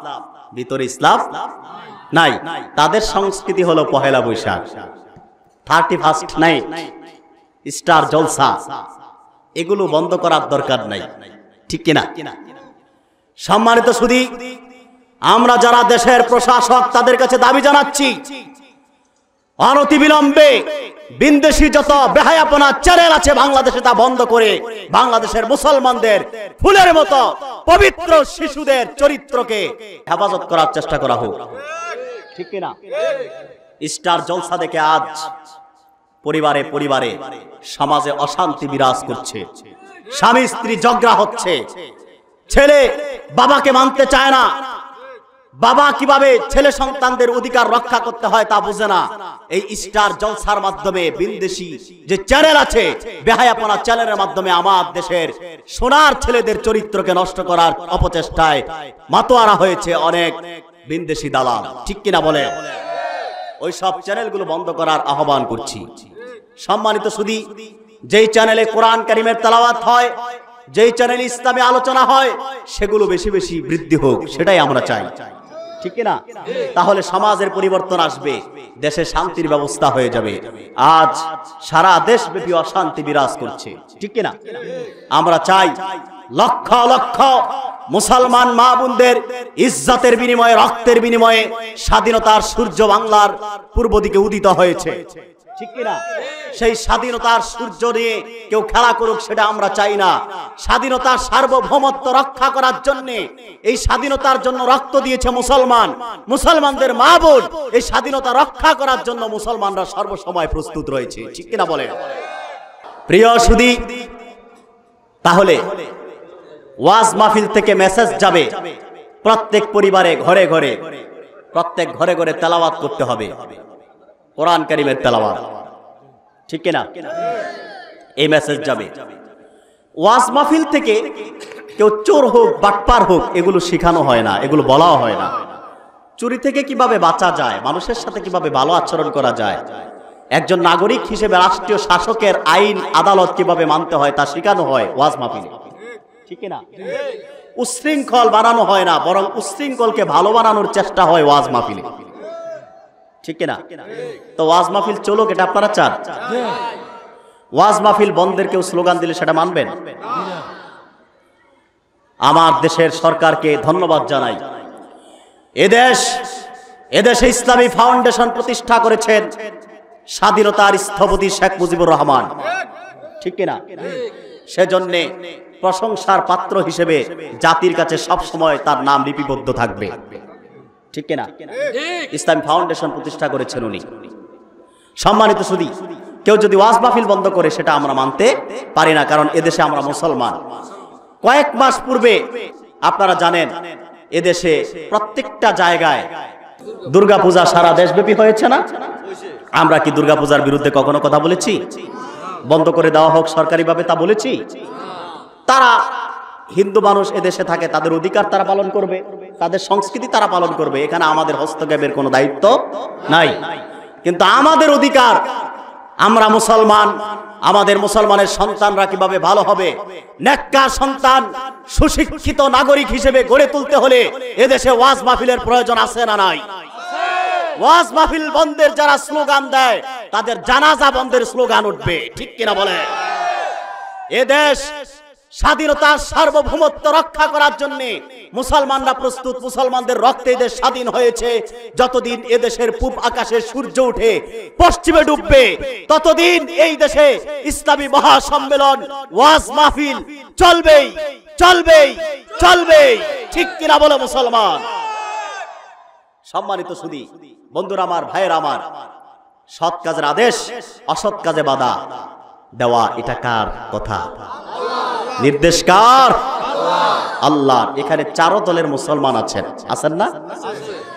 ভিতর ইসলাম নাই। তাদের সংস্কৃতি হলো Pohela Boishakh. Thirty first night, star Jalsha. এগুলো বন্ধ করার দরকার নাই। ঠিক কিনা? সম্মানিত সুদী আমরা যারা দেশের প্রশাসক, তাদের কাছে দাবি জানাচ্ছি অনতিবিলম্বে বিন্দেশি যত বেহায়াপনা চ্যানেল আছে বাংলাদেশে তা বন্ধ করে বাংলাদেশের মুসলমানদের ফুলের মতো পবিত্র শিশুদের চরিত্রকে হেফাজত করার চেষ্টা করা হোক। ঠিক কিনা স্টার জলসা দেখে আজ পরিবারে পরিবারে সমাজে অশান্তি বিরাজ করছে। স্বামী স্ত্রী ঝগড়া হচ্ছে। ছেলে বাবাকে মানতে চায় না। বাবা কীভাবে ছেলে সন্তানদের অধিকার রক্ষা করতে হয় তা বুঝে না। এই স্টার জলসার মাধ্যমে বিনদেশি যে চ্যানেল আছে, বেহায়াপনা চ্যানেলের মাধ্যমে আমার দেশের সোনার ছেলেদের চরিত্রকে নষ্ট করার অপচেষ্টায় মাতোয়ারা হয়েছে অনেক বিনদেশি দালাল। ঠিক কিনা বলে? ওই সব চ্যানেলগুলো বন্ধ করার আহ্বান করছি। সম্মানিত সুদী, যেই চ্যানেলে কোরআন কারিমের তালাওয়াত হয়, যেই চ্যানেলে ইসলামে আলোচনা হয়, সেগুলো বেশি বেশি বৃদ্ধি হোক, সেটাই আমরা চাই। ঠিক না তাহলে সমাজের পরিবর্তন আসবে, দেশে শান্তির ব্যবস্থা হয়ে যাবে। আজ সারা দেশব্যাপী অশান্তি বিরাজ করছে, ঠিক না আমরা চাই লক্ষ লক্ষ মুসলমান মা বোনদের ইজ্জাতের বিনিময়ে, রক্তের বিনিময়ে স্বাধীনতার সূর্য বাংলার পূর্ব দিকে উদিত হয়েছে। ঠিক কিনা? সেই স্বাধীনতার সূর্য নিয়ে কেউ খেলা করুক সেটা আমরা চাই না। স্বাধীনতার সার্বভৌমত্ব রক্ষা করার জন্য এই স্বাধীনতার জন্য রক্ত দিয়েছে মুসলমান। মুসলমানদের মা বোন, এই স্বাধীনতা রক্ষা করার জন্য মুসলমানরা সর্বসময় প্রস্তুত রয়েছে। ঠিক কিনা বলে প্রিয় সুদী তাহলে ওয়াজ মাহফিল থেকে মেসেজ যাবে। প্রত্যেক পরিবারে ঘরে ঘরে, প্রত্যেক ঘরে ঘরে তেলাওয়াত করতে হবে। কোরআন কারিমের তেলাওয়াত। ঠিক কিনা? এই মেসেজ যাবে। ওয়াজ মাহফিল থেকে কেউ চোর হোক, বাটপার হোক, এগুলো শেখানো হয় না, এগুলো বলাও হয় না। চুরি থেকে কীভাবে বাঁচা যায়, মানুষের সাথে কীভাবে ভালো আচরণ করা যায়, একজন নাগরিক হিসেবে রাষ্ট্রীয় শাসকের আইন, আদালত কীভাবে মানতে হয়, তা শেখানো হয় ওয়াজ মাহফিলে। ঠিক না উশৃঙ্খল বানানো হয় না, বরং উশৃঙ্খলকে ভালো বানানোর চেষ্টা হয় ওয়াজ মাহফিলে। ঠিক না তো ওয়াজ মাহফিল চলুক, এটা আপনারা চান। ওয়াজ মাহফিল বন্ধের কেউ স্লোগান দিলে সেটা মানবেন? আমার দেশের সরকারকে ধন্যবাদ জানাই। এদেশ এদেশে ইসলামী ফাউন্ডেশন প্রতিষ্ঠা করেছেন স্বাধীনতার স্থপতি শেখ মুজিবুর রহমান। ঠিক কিনা? সেজন্যে প্রশংসার পাত্র হিসেবে জাতির কাছে সব সময় তার নাম লিপিবদ্ধ থাকবে। ঠিক কিনা? ইসলামী ফাউন্ডেশন প্রতিষ্ঠা করেছেন উনি। সম্মানিত সুদী কেউ যদি ওয়াজ মাহফিল বন্ধ করে সেটা আমরা মানতে পারি না কারণ এদেশে আমরা মুসলমান। কয়েক মাস পূর্বে আপনারা জানেন এদেশে প্রত্যেকটা জায়গায় দুর্গাপূজা সারা দেশব্যাপী হয়েছে না? আমরা কি দুর্গাপূজার বিরুদ্ধে কখনো কথা বলেছি? বন্ধ করে দেওয়া হোক সরকারিভাবে তা বলেছি? তারা হিন্দু মানুষ এদেশে থাকে তাদের অধিকার তারা পালন করবে। তাদের সংস্কৃতি তারা পালন করবে। এখানে আমাদের হস্তক্ষেপের কোনো দায়িত্ব নাই। কিন্তু আমাদের অধিকার, আমরা মুসলমান, আমাদের মুসলমানের সন্তানরা কীভাবে ভালো হবে? নেককার সন্তান, সুশিক্ষিত নাগরিক হিসেবে গড়ে তুলতে হলে এদেশে ওয়াজ মাহফিলের প্রয়োজন আছে না নাই? ওয়াজ মাহফিল বন্ধের যারা স্লোগান দেয়, তাদের জানাজা বন্ধের স্লোগান উঠবে। ঠিক কিনা বলে এদেশ স্বাধীনতার সার্বভৌমত্ব রক্ষা করার জন্য মুসলমানরা প্রস্তুত মুসলমানদের রক্তে এদের স্বাধীন হয়েছে। যতদিন এদেশের পূব আকাশে সূর্য উঠে, পশ্চিমে ডুববে, ততদিন এই দেশে ইসলামী মহাসম্মেলন, ওয়াজ মাহফিল চলবেই চলবেই চলবেই। ঠিক কিনা বলে মুসলমান? সম্মানিত সুদী, বন্ধুরা আমার, ভাইয়ের আমার, সৎ কাজের আদেশ, অসৎ কাজে বাধা দেওয়া, এটা কার কথা? নির্দেশ কার আল্লাহ, এখানে চারো দলের মুসলমান আছেন। আছেন না?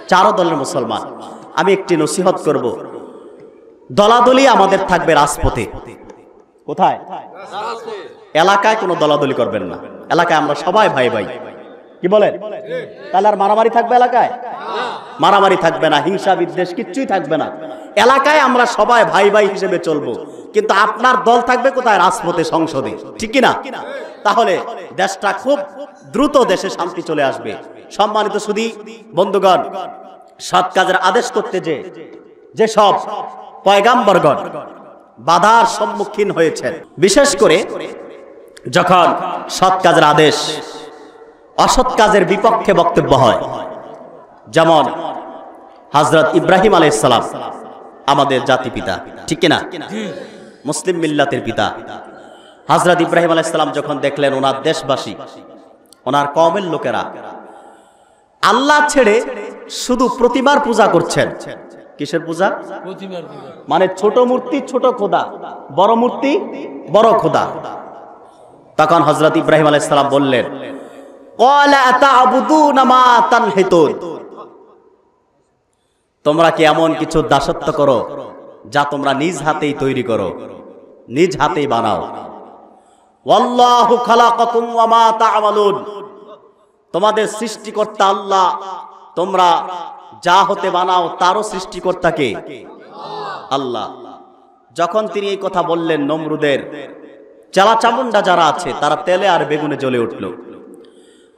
চারো দলের মুসলমান। আমি একটি নসিহত করব। দলাদলি আমাদের থাকবে রাজপথে। কোথায়? এলাকায় কোনো দলাদলি করবেন না। এলাকায় আমরা সবাই ভাই ভাই। কি বলেন? তাহলে আর মারামারি থাকবে এলাকায়? মারামারি থাকবে না, হিংসা বিদ্বেষ কিচ্ছুই থাকবে না। এলাকায় আমরা সবাই ভাই ভাই হিসেবে চলবো। কিন্তু আপনার দল থাকবে কোথায়? রাজপথে, সংসদে। ঠিক কিনা? তাহলে দেশটা খুব দ্রুত দেশে শান্তি চলে আসবে। সম্মানিত সুদী বন্ধুগণ, সৎ কাজের আদেশ করতে যে যেসব পয়গাম্বরগণ বাধার সম্মুখীন হয়েছেন, বিশেষ করে যখন সৎ কাজের আদেশ, অসৎ কাজের বিপক্ষে বক্তব্য হয়, যেমন হজরত ইব্রাহিম আলাইসালাম আমাদের জাতি পিতা, ঠিক কিনা? মুসলিম মিল্লাতের পিতা। হজরত ইব্রাহিম আলাইসালাম যখন দেখলেন ওনার দেশবাসী ওনার কমের লোকেরা আল্লাহ ছেড়ে শুধু প্রতিমার পূজা করছেন। কিসের পূজা? মানে ছোট মূর্তি ছোট খোদা বড় মূর্তি বড় খোদা। তখন হজরত ইব্রাহিম আলাইসালাম বললেন তোমরা কি এমন কিছু দাসত্ব করো যা তোমরা নিজ হাতেই তৈরি করো? নিজ হাতেই বানাও। তোমাদের সৃষ্টিকর্তা আল্লাহ, তোমরা যা হতে বানাও তারও সৃষ্টিকর্তাকে। আল্লাহ, যখন তিনি এই কথা বললেন নমরুদের, চালা চামুন্ডা যারা আছে, তারা তেলে আর বেগুনে জ্বলে উঠল।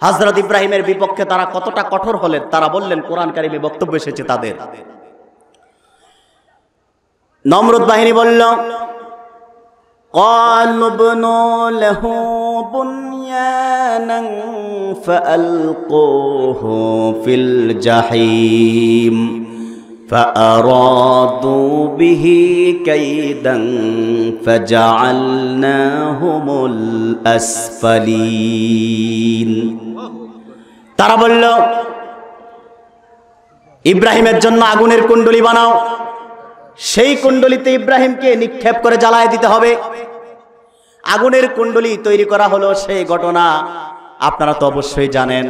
হাজরত ইব্রাহিমের বিপক্ষে তারা কতটা কঠোর হলেন, তারা বললেন, কোরআন কারিমে বক্তব্য এসেছে তাদের। নমরুদ বাহিনী বলল قالوا ابنوا له بنيانا فألقوه في الجحيم فأرادوا به كيدا فجعلناهم الأسفلين তারা বলল ইব্রাহিমের জন্য আগুনের কুণ্ডলি বানাও সেই কুণ্ডলিতে ইব্রাহিমকে নিক্ষেপ করে জ্বালায় দিতে হবে। আগুনের কুণ্ডলি তৈরি করা হলো সেই ঘটনা। আপনারা তো অবশ্যই জানেন।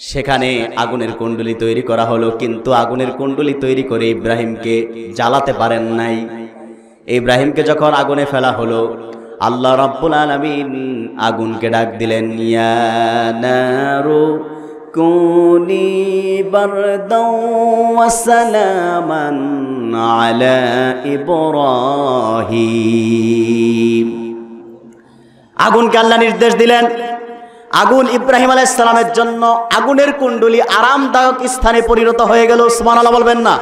সেখানে আগুনের কুণ্ডলি তৈরি করা হলো, কিন্তু আগুনের কুণ্ডলি তৈরি করে ইব্রাহিমকে জ্বালাতে পারেন নাই। ইব্রাহিমকে যখন আগুনে ফেলা হলো, আল্লাহ রাব্বুল আলামিন আগুনকে ডাক দিলেন, ইয়া বারদাও ওয়া সালামান আলা ইব্রাহিম আগুনকে আল্লাহ নির্দেশ দিলেন। আগুন ইব্রাহিম আলাইসালামের জন্য আগুনের কুণ্ডলি আরামদায়ক স্থানে পরিণত হয়ে গেল। উসমান আল্লাহ বলবেন না।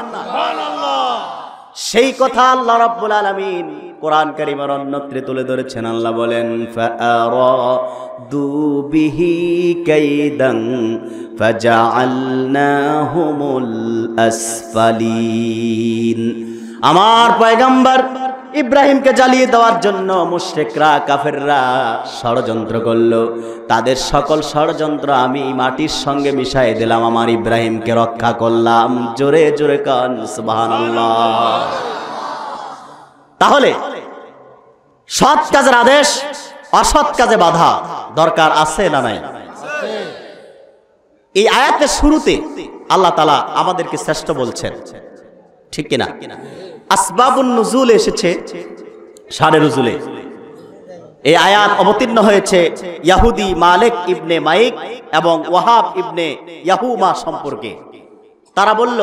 সেই কথা আল্লাহ রাব্বুল আলামিন কোরআন কারীমের অন্যত্রে তুলে ধরেছেন, আল্লাহ বলেন আমার পয়গম্বর ইব্রাহিমকে জ্বালিয়ে দেওয়ার জন্য মুশরিকরা, কাফেররা ষড়যন্ত্র করল। তাদের সকল ষড়যন্ত্র আমি মাটির সঙ্গে মিশাই দিলাম, আমার ইব্রাহিমকে রক্ষা করলাম। জোরে জোরে কান, সুবহানাল্লাহ। তাহলে সৎ কাজের আদেশ, অসৎ কাজে বাধা দরকার আছে না নাই? এই আয়াতের শুরুতে আল্লাহ তালা আমাদেরকে শ্রেষ্ঠ বলছেন। ঠিক কিনা? আসবাবুন নুজুল এসেছে সারে রুজুলে এই আয়াত অবতীর্ণ হয়েছে ইয়াহুদি মালিক ইবনে মাইক এবং ওয়াহাব ইবনে ইয়াহুমা সম্পর্কে। তারা বলল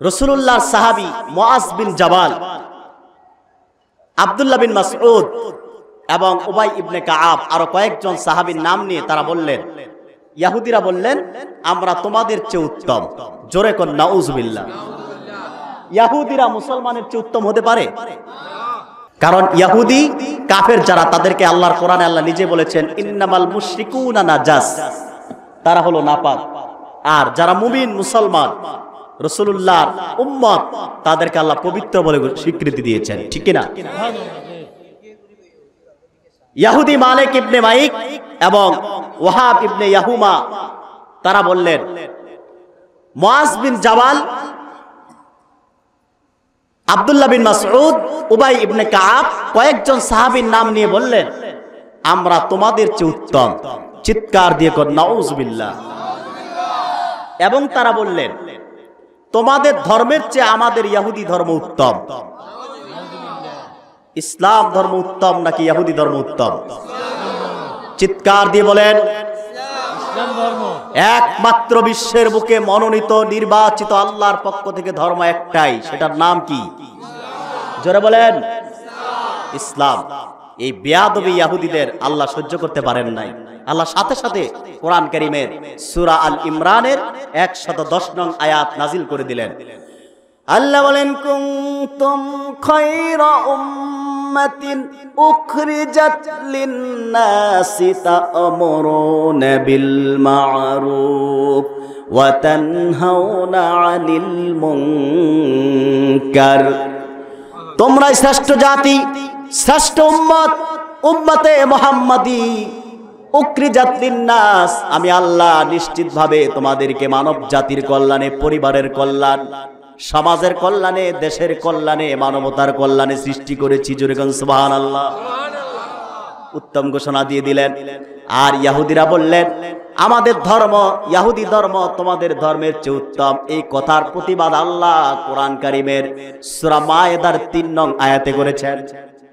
রসুল্লাহ সাহাবি Muaz bin Jabal Abdullah bin Masud এবং উবাই ইবনে কাআব আরও কয়েকজন সাহাবীর নাম নিয়ে তারা বললেন, ইয়াহুদিরা বললেন, আমরা তোমাদের চেয়ে উত্তম। জোরে কর নাউজুবিল্লাহ। ইয়াহুদিরা মুসলমানের চেয়ে উত্তম হতে পারে? কারণ ইয়াহুদি কাফের যারা, তাদেরকে আল্লাহর কোরআনে আল্লাহ নিজে বলেছেন, ইন্নামাল মুশরিকুনা নাজাস। তারা হলো নাপাক। আর যারা মুমিন, মুসলমান রসুল্লাহর উম্মত তাদেরকে আল্লাহ পবিত্র বলে স্বীকৃতি দিয়েছেন। ঠিক কিনা? ইয়াহুদি মালিক ইবনে মাইক এবং ওয়াহাব ইবনে ইয়াহুমা, তারা বললেন, মুআজ বিন জাবাল, আব্দুল্লাহ বিন মাসউদ, উবাই ইবনে কাআব কয়েকজন সাহাবীর নাম নিয়ে বললেন, আমরা তোমাদের চেয়ে উত্তম। চিৎকার দিয়ে কর নাউজুবিল্লাহ এবং তারা বললেন তোমাদের ধর্মের চেয়ে আমাদের ইহুদি ধর্ম উত্তম। ইসলাম ধর্ম উত্তম নাকি ইহুদি ধর্ম উত্তম? চিৎকার দিয়ে বলেন, একমাত্র বিশ্বের বুকে মনোনীত নির্বাচিত আল্লাহর পক্ষ থেকে ধর্ম একটাই, সেটার নাম কি? জোরে বলেন, ইসলাম। এই বেয়াদবি ইয়াহুদিদের আল্লাহ সহ্য করতে পারেন নাই। আল্লাহ সাথে সাথে কোরআন করিমের সুরা আল ইমরানের একশত দশ নং আয়াত নাজিল করে দিলেন। আল্লাহ বলেন খায়রা উম্মাতিন উখরিজাত লিন-নাসি বিল মা'রুফ ওয়া তানহাউনা 'আনিল মুনকার। তোমরা শ্রেষ্ঠ জাতি শ্রেষ্ঠ উম্মত, উম্মতে মুহাম্মাদি লিন-নাস আমি আল্লাহ নিশ্চিতভাবে তোমাদেরকে মানব জাতির কল্যাণে, পরিবারের কল্যাণ, সমাজের কল্যাণে, দেশের কল্যাণে, মানবতার কল্যাণে সৃষ্টি করেছি উত্তম ঘোষণা দিয়ে দিলেন। আর ইয়াহুদিরা বললেন, আমাদের ধর্ম, ইয়াহুদি ধর্ম তোমাদের ধর্মের চেয়ে উত্তম। এই কথার প্রতিবাদ আল্লাহ কোরআন কারিমের সূরা মায়েদার তিন নং আয়াতে করেছেন।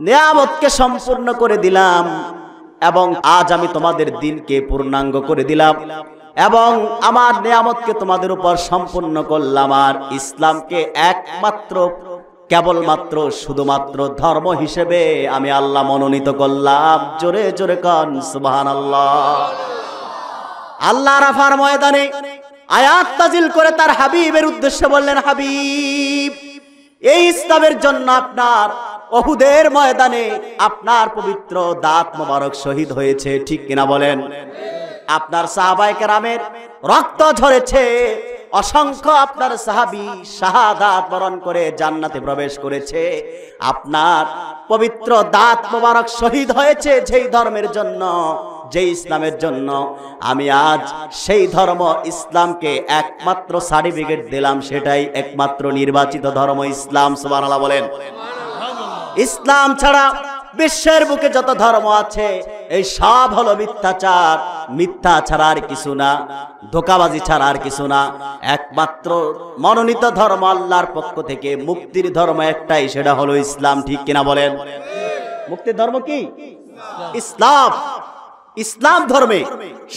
নিয়ামতকে সম্পূর্ণ করে দিলাম এবং আজ আমি তোমাদের দিনকে পূর্ণাঙ্গ করে দিলাম এবং আমার নিয়ামতকে তোমাদের উপর সম্পূর্ণ করলাম আর ইসলামকে একমাত্র, কেবলমাত্র, শুধুমাত্র ধর্ম হিসেবে আমি আল্লাহ মনোনীত করলাম। জোরে জোরে কন সুবাহান আল্লাহ আল্লাহ রাফার ময়দানে আয়াত তাজিল করে তার হাবিবের উদ্দেশ্যে বললেন, হাবিব, এই ইসলামের জন্য আপনার অহুদের ময়দানে আপনার পবিত্র দাঁত মোবারক শহীদ হয়েছে, ঠিক কিনা বলেন? আপনার সাহাবাই কেরামের রক্ত ঝরেছে, অসংখ্য আপনার সাহাবি শাহাদাত বরণ করে জান্নাতে প্রবেশ করেছে। আপনার পবিত্র দাঁত মোবারক শহীদ হয়েছে যেই ধর্মের জন্য যে ইসলামের জন্য। আমি আজ সেই ধর্ম ইসলামকে একমাত্র সার্টিফিকেট দিলাম, সেটাই একমাত্র নির্বাচিত ধর্ম ইসলাম, সুবহানাল্লাহ বলেন। ইসলাম ছাড়া বিশ্বের বুকে যত ধর্ম আছে, এই সব হলো মিথ্যাচার। মিথ্যা ছাড়া আর কিছু না, ধোকাবাজি ছাড়া আর কিছু না। একমাত্র মনোনীত ধর্ম আল্লাহর পক্ষ থেকে, মুক্তির ধর্ম একটাই, সেটা হলো ইসলাম। ঠিক কিনা বলেন? মুক্তির ধর্ম কি? ইসলাম। ইসলাম ধর্মে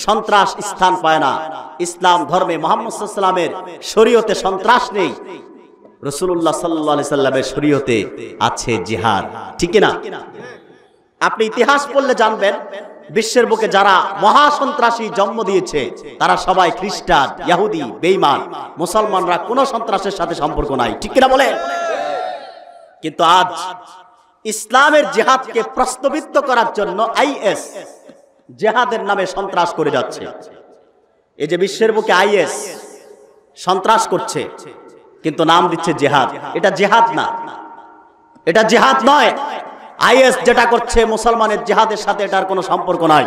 সন্ত্রাস স্থান পায় না। ইসলাম ধর্মে মোহাম্মদ সাল্লামের শরীয়তে সন্ত্রাস নেই। রসুল্লাহ সাল্লাহ সাল্লামের শরীয়তে আছে জিহাদ। ঠিক না আপনি ইতিহাস পড়লে জানবেন, বিশ্বের বুকে যারা মহাসন্ত্রাসী জন্ম দিয়েছে, তারা সবাই খ্রিস্টান ইয়াহুদি বেইমান মুসলমানরা কোন সন্ত্রাসের সাথে সম্পর্ক নাই। ঠিক কিনা বলে কিন্তু আজ ইসলামের জেহাদকে প্রশ্নবিদ্ধ করার জন্য আইএস জেহাদের নামে সন্ত্রাস করে যাচ্ছে। এই যে বিশ্বের বুকে আইএস সন্ত্রাস করছে কিন্তু নাম দিচ্ছে জেহাদ। এটা জেহাদ না। এটা জেহাদ নয়। আইএস যেটা করছে মুসলমানের জেহাদের সাথে এটার কোনো সম্পর্ক নাই।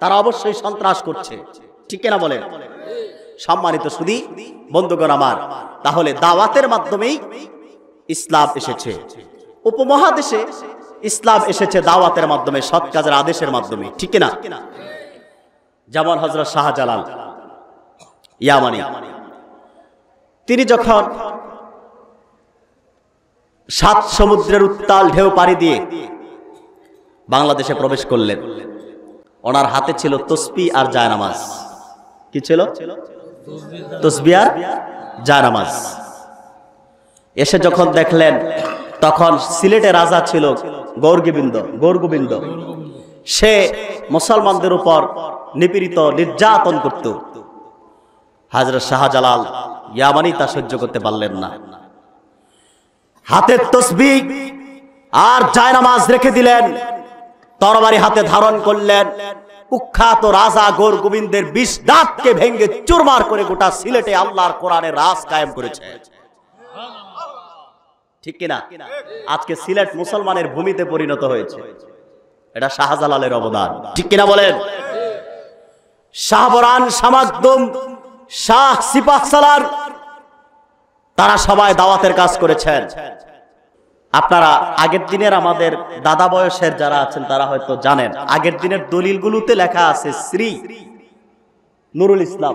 তারা অবশ্যই সন্ত্রাস করছে। ঠিক কিনা বলেন? সম্মানিত শুধু বন্ধুগণ আমার, তাহলে দাওয়াতের মাধ্যমেই ইসলাম এসেছে। উপমহাদেশে ইসলাম এসেছে দাওয়াতের মাধ্যমে, সৎ কাজের আদেশের মাধ্যমে। ঠিক কিনা? যেমন হজরত শাহজালাল, ইয়ামানি। তিনি যখন সাত সমুদ্রের উত্তাল ঢেউ পাড়ি দিয়ে বাংলাদেশে প্রবেশ করলেন, ওনার হাতে ছিল তসবি আর জায়নামাজ। কি ছিল? তসবি আর জায়নামাজ। এসে যখন দেখলেন, তখন সিলেটে রাজা ছিল গৌরগোবিন্দ গৌরগোবিন্দ। সে মুসলমানদের উপর নিপীড়িত, নির্যাতন করত। হাজরত শাহজালাল ইয়ামানি তা সহ্য করতে পারলেন না। হাতের তসবি আর জায়নামাজ রেখে দিলেন। তরবারি হাতে ধারণ করলেন। কুখ্যাত রাজা গোর গোবিন্দের বিষ দাঁতকে ভেঙ্গে চুরমার করে গোটা সিলেটে আল্লাহর কোরআনের রাজ কায়েম করেছে। ঠিক কিনা? আজকে সিলেট মুসলমানের ভূমিতে পরিণত হয়েছে। এটা শাহজালালের অবদান। ঠিক কিনা বলেন? শাহবরান সামাকদুম শাহ সিপাহ সালার তারা সবাই দাওয়াতের কাজ করেছেন। আপনারা আগের দিনের আমাদের দাদা বয়সের যারা আছেন তারা হয়তো জানেন আগের দিনের দলিলগুলোতে লেখা আছে শ্রী নুরুল ইসলাম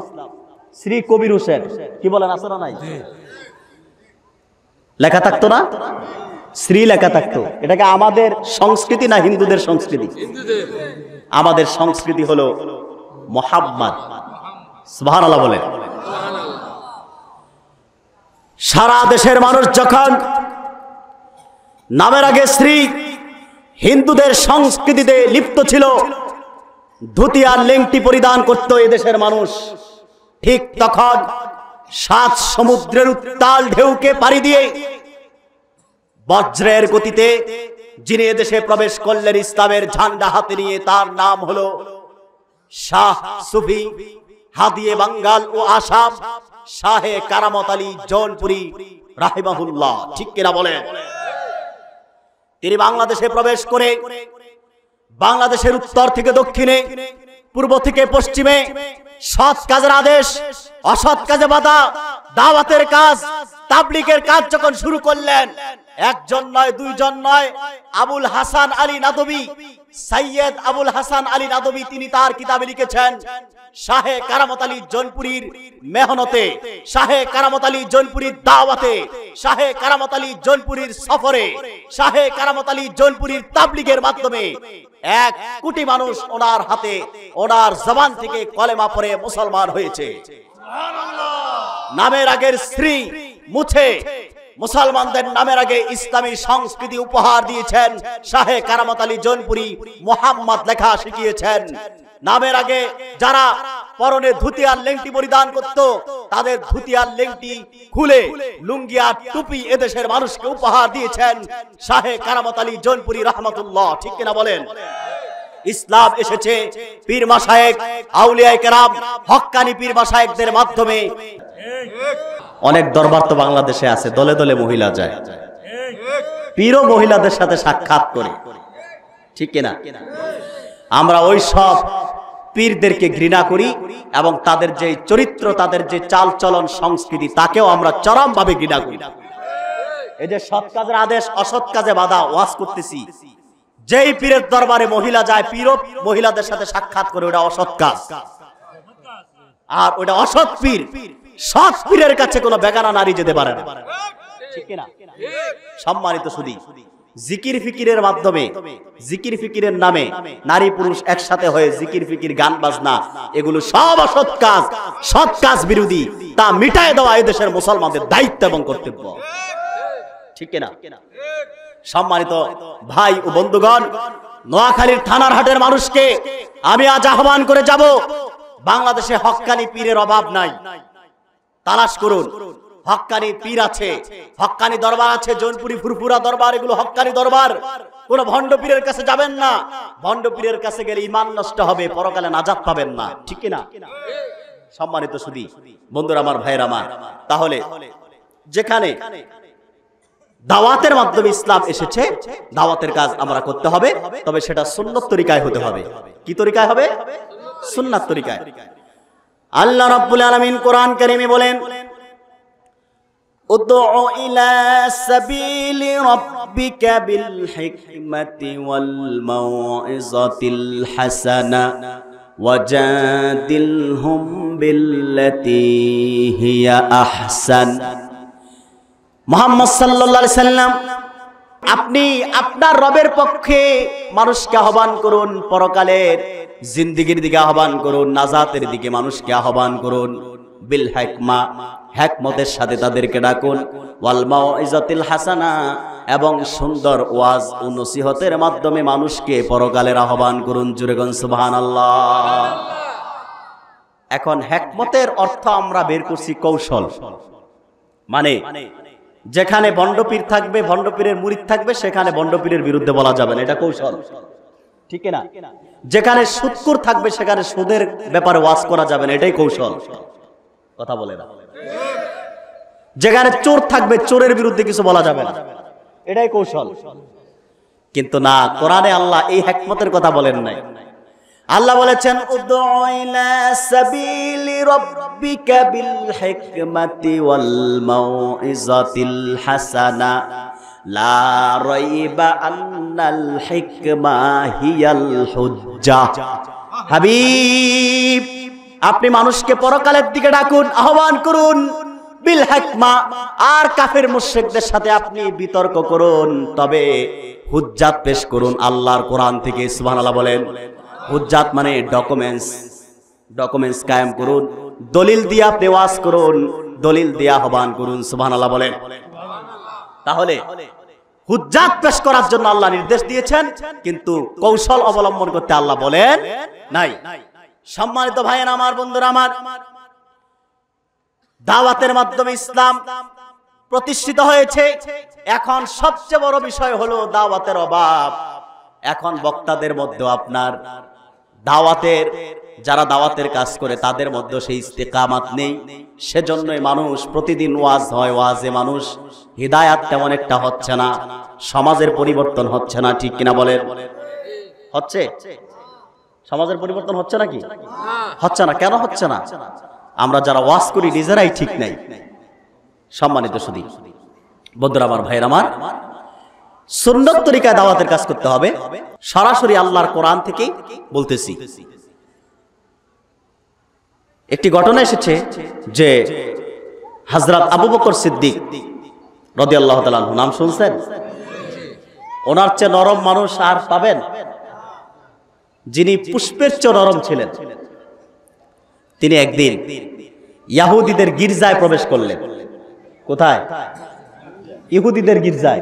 শ্রী কবির হোসেন। কি বলেন আছে নাই? লেখা থাকতো না? শ্রী লেখা থাকতো। এটাকে আমাদের সংস্কৃতি না হিন্দুদের সংস্কৃতি? আমাদের সংস্কৃতি হলো মোহাম্মদ। সুবহানাল্লাহ বলেন। সারা দেশের মানুষ যখন নামের আগে শ্রী হিন্দুদের সংস্কৃতিতে লিপ্ত ছিল, ধুতি আর লেংটি পরিধান করত দেশের মানুষ, ঠিক তখন সাত সমুদ্রের উত্তাল ঢেউকে পাড়ি দিয়ে বজ্রের গতিতে যিনি এদেশে প্রবেশ করলেন ইসলামের ঝান্ডা হাতে নিয়ে, তার নাম হলো শাহ সুফি হাদিয়ে বাঙ্গাল ও আসাম। শাহে কারামত আলী জলপুরি রাহিমাহুল্লাহ। ঠিক কিনা বলেন? তিনি বাংলাদেশে প্রবেশ করে বাংলাদেশের উত্তর থেকে দক্ষিণে, পূর্ব থেকে পশ্চিমে সৎ কাজের আদেশ, অসৎ কাজে বাধা, দাওয়াতের কাজ তাবলিগের কাজ যখন শুরু করলেন, একজন নয়, দুইজন নয়, আবুল হাসান আলী নাদবী সৈয়দ আবুল হাসান আলী নাদবী তিনি তার কিতাবে লিখেছেন, শাহে কারামত আলী জনপুরীর মেহনতে, শাহে কারামত আলী জনপুরীর দাওয়াতে, শাহে কারামত আলী জনপুরীর সফরে, শাহে কারামত আলী জনপুরীর তাবলিগের মাধ্যমে এক কোটি মানুষ ওনার হাতে, ওনার জবান থেকে কলেমা পড়ে মুসলমান হয়েছে। নামের আগের স্ত্রী মুছে। মুসলমানদের নামের আগে ইসলামী সংস্কৃতি উপহার দিয়েছেন শাহে কারামত আলী জৌনপুরি মোহাম্মদ লেখা শিখিয়েছেন। নামের আগে যারা পরনে ধুতি আর লেংটি পরিধান করত, তাদের ধুতি আর লেংটি খুলে লুঙ্গি আর টুপি এদেশের মানুষকে উপহার দিয়েছেন শাহে কারামত আলী জৌনপুরি রহমতুল্লাহ। ঠিক কিনা বলেন? ইসলাম এসেছে পীর মাসায়েক আউলিয়ায়ে কেরাম হক্কানি পীর মাসায়েকদের মাধ্যমে। অনেক দরবার তো বাংলাদেশে আছে, দলে দলে মহিলা যায়। পীরও মহিলাদের সাথে সাক্ষাৎ করে। ঠিক কিনা? আমরা ওই সব পীরদেরকে ঘৃণা করি এবং তাদের যে চরিত্র, তাদের যে চাল চলন সংস্কৃতি, তাকেও আমরা চরমভাবে ঘৃণা করি। এই যে সৎ কাজের আদেশ, অসৎ কাজে বাধা, ওয়াজ করতেছি। যেই পীরের দরবারে মহিলা যায়, পীরও মহিলাদের সাথে সাক্ষাৎ করে, ওটা অসৎ কাজ। আর ওটা অসৎ পীর। সৎ পীরের কাছে কোনো বেগানা নারী যেতে পারে না। ঠিক কিনা? সম্মানিত সুদী, জিকির ফিকিরের মাধ্যমে, জিকির ফিকিরের নামে নারী পুরুষ একসাথে হয়ে জিকির ফিকির, গান বাজনা, এগুলো সব অসৎ কাজ, সৎ কাজ বিরোধী, তা মিটায় দেওয়া এদেশের মুসলমানদের দায়িত্ব এবং কর্তব্য। ঠিক কিনা? সম্মানিত ভাই ও বন্ধুগণ, নোয়াখালীর থানার হাটের মানুষকে আমি আজ আহ্বান করে যাব, বাংলাদেশে হক্কানি পীরের অভাব নাই। তালাশ করুন। হক্কানি পীর আছে হক্কানি দরবার আছে, জৌনপুরি ফুরফুরা দরবার, এগুলো হক্কানি দরবার। কোন ভণ্ড পীরের কাছে যাবেন না। ভণ্ড পীরের কাছে গেলে ইমান নষ্ট হবে, পরকালে নাজাত পাবেন না। ঠিক কিনা? সম্মানিত সুদী, বন্ধুরা আমার, ভাইয়ের আমার, তাহলে যেখানে দাওয়াতের মাধ্যমে ইসলাম এসেছে, দাওয়াতের কাজ আমরা করতে হবে, তবে সেটা সুন্নত তরিকায় হতে হবে। কি তরিকায় হবে? সুন্নাত তরিকায়। আল্লাহ রাব্বুল আলামিন কোরআন কারীমে বলেন মোহাম্মদ সাল্লাম, আপনি আপনার রবের পক্ষে মানুষকে আহ্বান করুন পরকালের জিন্দিগির দিকে আহ্বান করুন, নাজাতের দিকে মানুষকে আহ্বান করুন। বিল হেকমা, হেকমতের সাথে তাদেরকে ডাকুন। ওয়ালমা মাউইজাতিল হাসানা, এবং সুন্দর ওয়াজ ও নসিহতের মাধ্যমে মানুষকে পরকালের আহ্বান করুন। জুরেগন সুবহানাল্লাহ। এখন হেকমতের অর্থ আমরা বের করছি কৌশল। মানে যেখানে বন্ডপীর থাকবে, বন্ডপীরের মুরিদ থাকবে, সেখানে বন্ডপীরের বিরুদ্ধে বলা যাবে না। এটা কৌশল। ঠিক না? যেখানে সুৎকুর থাকবে সেখানে সুদের ব্যাপারে ওয়াজ করা যাবে না এটাই কৌশল। কথা বলে না। যেখানে চোর থাকবে চোরের বিরুদ্ধে কিছু বলা যাবে না। এটাই কৌশল। কিন্তু না কোরআনে আল্লাহ এই হেকমতের কথা বলেন নাই। আল্লাহ বলেছেন হাসানা। লা হাবিব, আপনি মানুষকে পরকালের দিকে ডাকুন, আহ্বান করুন। বিল হিকমা, আর কাফের মুশরিকদের সাথে আপনি বিতর্ক করুন। তবে হুজ্জাত পেশ করুন, আল্লাহর কোরআন থেকে, সুবহানাল্লাহ বলেন। হুজ্জাত মানে ডকুমেন্টস ডকুমেন্টস কায়েম করুন। দলিল দিয়া আপনি করুন, দলিল দিয়া আহ্বান করুন, সুবহানাল্লাহ বলেন। তাহলে হুজ্জাত পেশ করার জন্য আল্লাহ নির্দেশ দিয়েছেন, কিন্তু কৌশল অবলম্বন করতে আল্লাহ বলেন নাই। সম্মানিত ভাইয়ের আমার, বন্ধুরা আমার, দাওয়াতের মাধ্যমে ইসলাম প্রতিষ্ঠিত হয়েছে। এখন সবচেয়ে বড় বিষয় হলো দাওয়াতের অভাব। এখন বক্তাদের মধ্যে আপনার দাওয়াতের যারা দাওয়াতের কাজ করে, তাদের মধ্যে সেই ইস্তেকামাত নেই। সেজন্যই মানুষ প্রতিদিন ওয়াজ হয়, ওয়াজে মানুষ হৃদায়াত তেমন একটা হচ্ছে না, সমাজের পরিবর্তন হচ্ছে না, ঠিক কিনা বলেন? হচ্ছে? সমাজের পরিবর্তন হচ্ছে নাকি? হচ্ছে না, কেন হচ্ছে না? আমরা যারা ওয়াজ করি, নিজেরাই ঠিক নাই। সম্মানিত সুদী, বন্ধুরা আমার ভাইয়ের আমার, সুন্নত তরিকায় দাওয়াতের কাজ করতে হবে। সরাসরি আল্লাহর কোরআন থেকেই বলতেছি। একটি ঘটনা এসেছে যে হজরত আবু বকর সিদ্দিক রদি আল্লাহ নাম শুনছেন? ওনার চেয়ে নরম মানুষ আর পাবেন যিনি পুষ্পের চেয়ে নরম ছিলেন। তিনি একদিন ইয়াহুদিদের গির্জায় প্রবেশ করলেন। কোথায়? ইহুদিদের গির্জায়।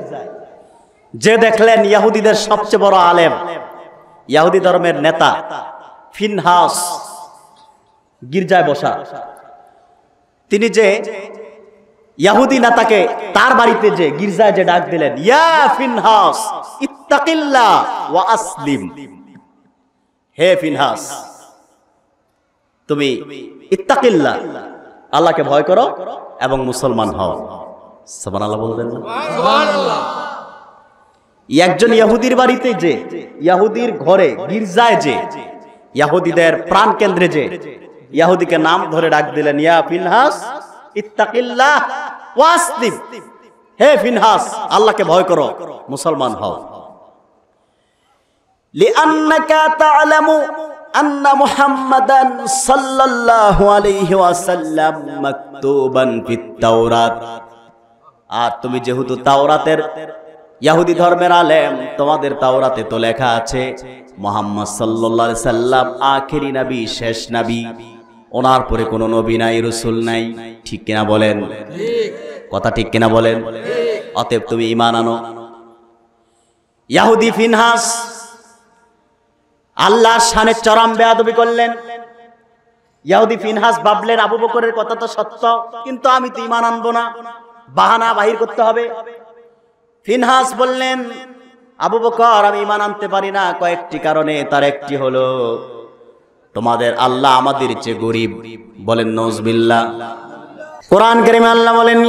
যে দেখলেন ইয়াহুদিদের সবচেয়ে বড় আলেম, ইয়াহুদি ধর্মের নেতা ফিনহাস। গির্জায় বসা। তিনি যে ইয়াহুদি নেতাকে তার বাড়িতে যে গির্জায় যে ডাক দিলেন ইয়া ফিনহাস ইত্তাকিল্লাহ ওয়া আসলিম। হে ফিনহাস তুমি ইত্তাকিল্লাহ আল্লাহকে ভয় করো এবং মুসলমান হও। সুবহানাল্লাহ বলবেন না? একজন ইয়াহুদির বাড়িতে যে ইয়াহুদির ঘরে গির্জায় যে ইয়াহুদিদের প্রাণ কেন্দ্রে যে ইয়াহুদিকে নাম ধরে ডাক দিলেন, ইয়া ফিনহাস, ইত্তাকিল্লাহ ওয়াসতিব হে ফিনহাস, আল্লাহকে ভয় করো, মুসলমান হও। লিআন্নাকা তা'লামু আন্না মুহাম্মাদান সাল্লাল্লাহু আলাইহি ওয়াসাল্লাম মাকতুবান ফিত তাওরাত। আর তুমি যেহেতু তাওরাতের ইহুদি ধর্মের আলেম, তোমাদের তাওরাতে তো লেখা আছে, মুহাম্মদ সাল্লাল্লাহু আলাইহি সাল্লাম আখেরি নবী, শেষ নবী। ওনার পরে কোনো নবী নাই রসুল নাই। ঠিক কিনা বলেন? কথা ঠিক কিনা বলেন? অতএব তুমি ইমান আনো। ইয়াহুদি ফিনহাস আল্লাহর শানে চরম বেয়াদবি করলেন। ইয়াহুদি ফিনহাস ভাবলেন আবু বকরের কথা তো সত্য কিন্তু আমি তো ইমান আনব না। বাহানা বাহির করতে হবে। ফিনহাস বললেন আবু বকর আমি ইমান আনতে পারি না। কয়েকটি কারণে তার একটি হলো তোমাদের আল্লাহ আমাদের চেয়ে গরিব। বলেন নজবিল্লা কোরআন কারিমে আল্লাহ বলেন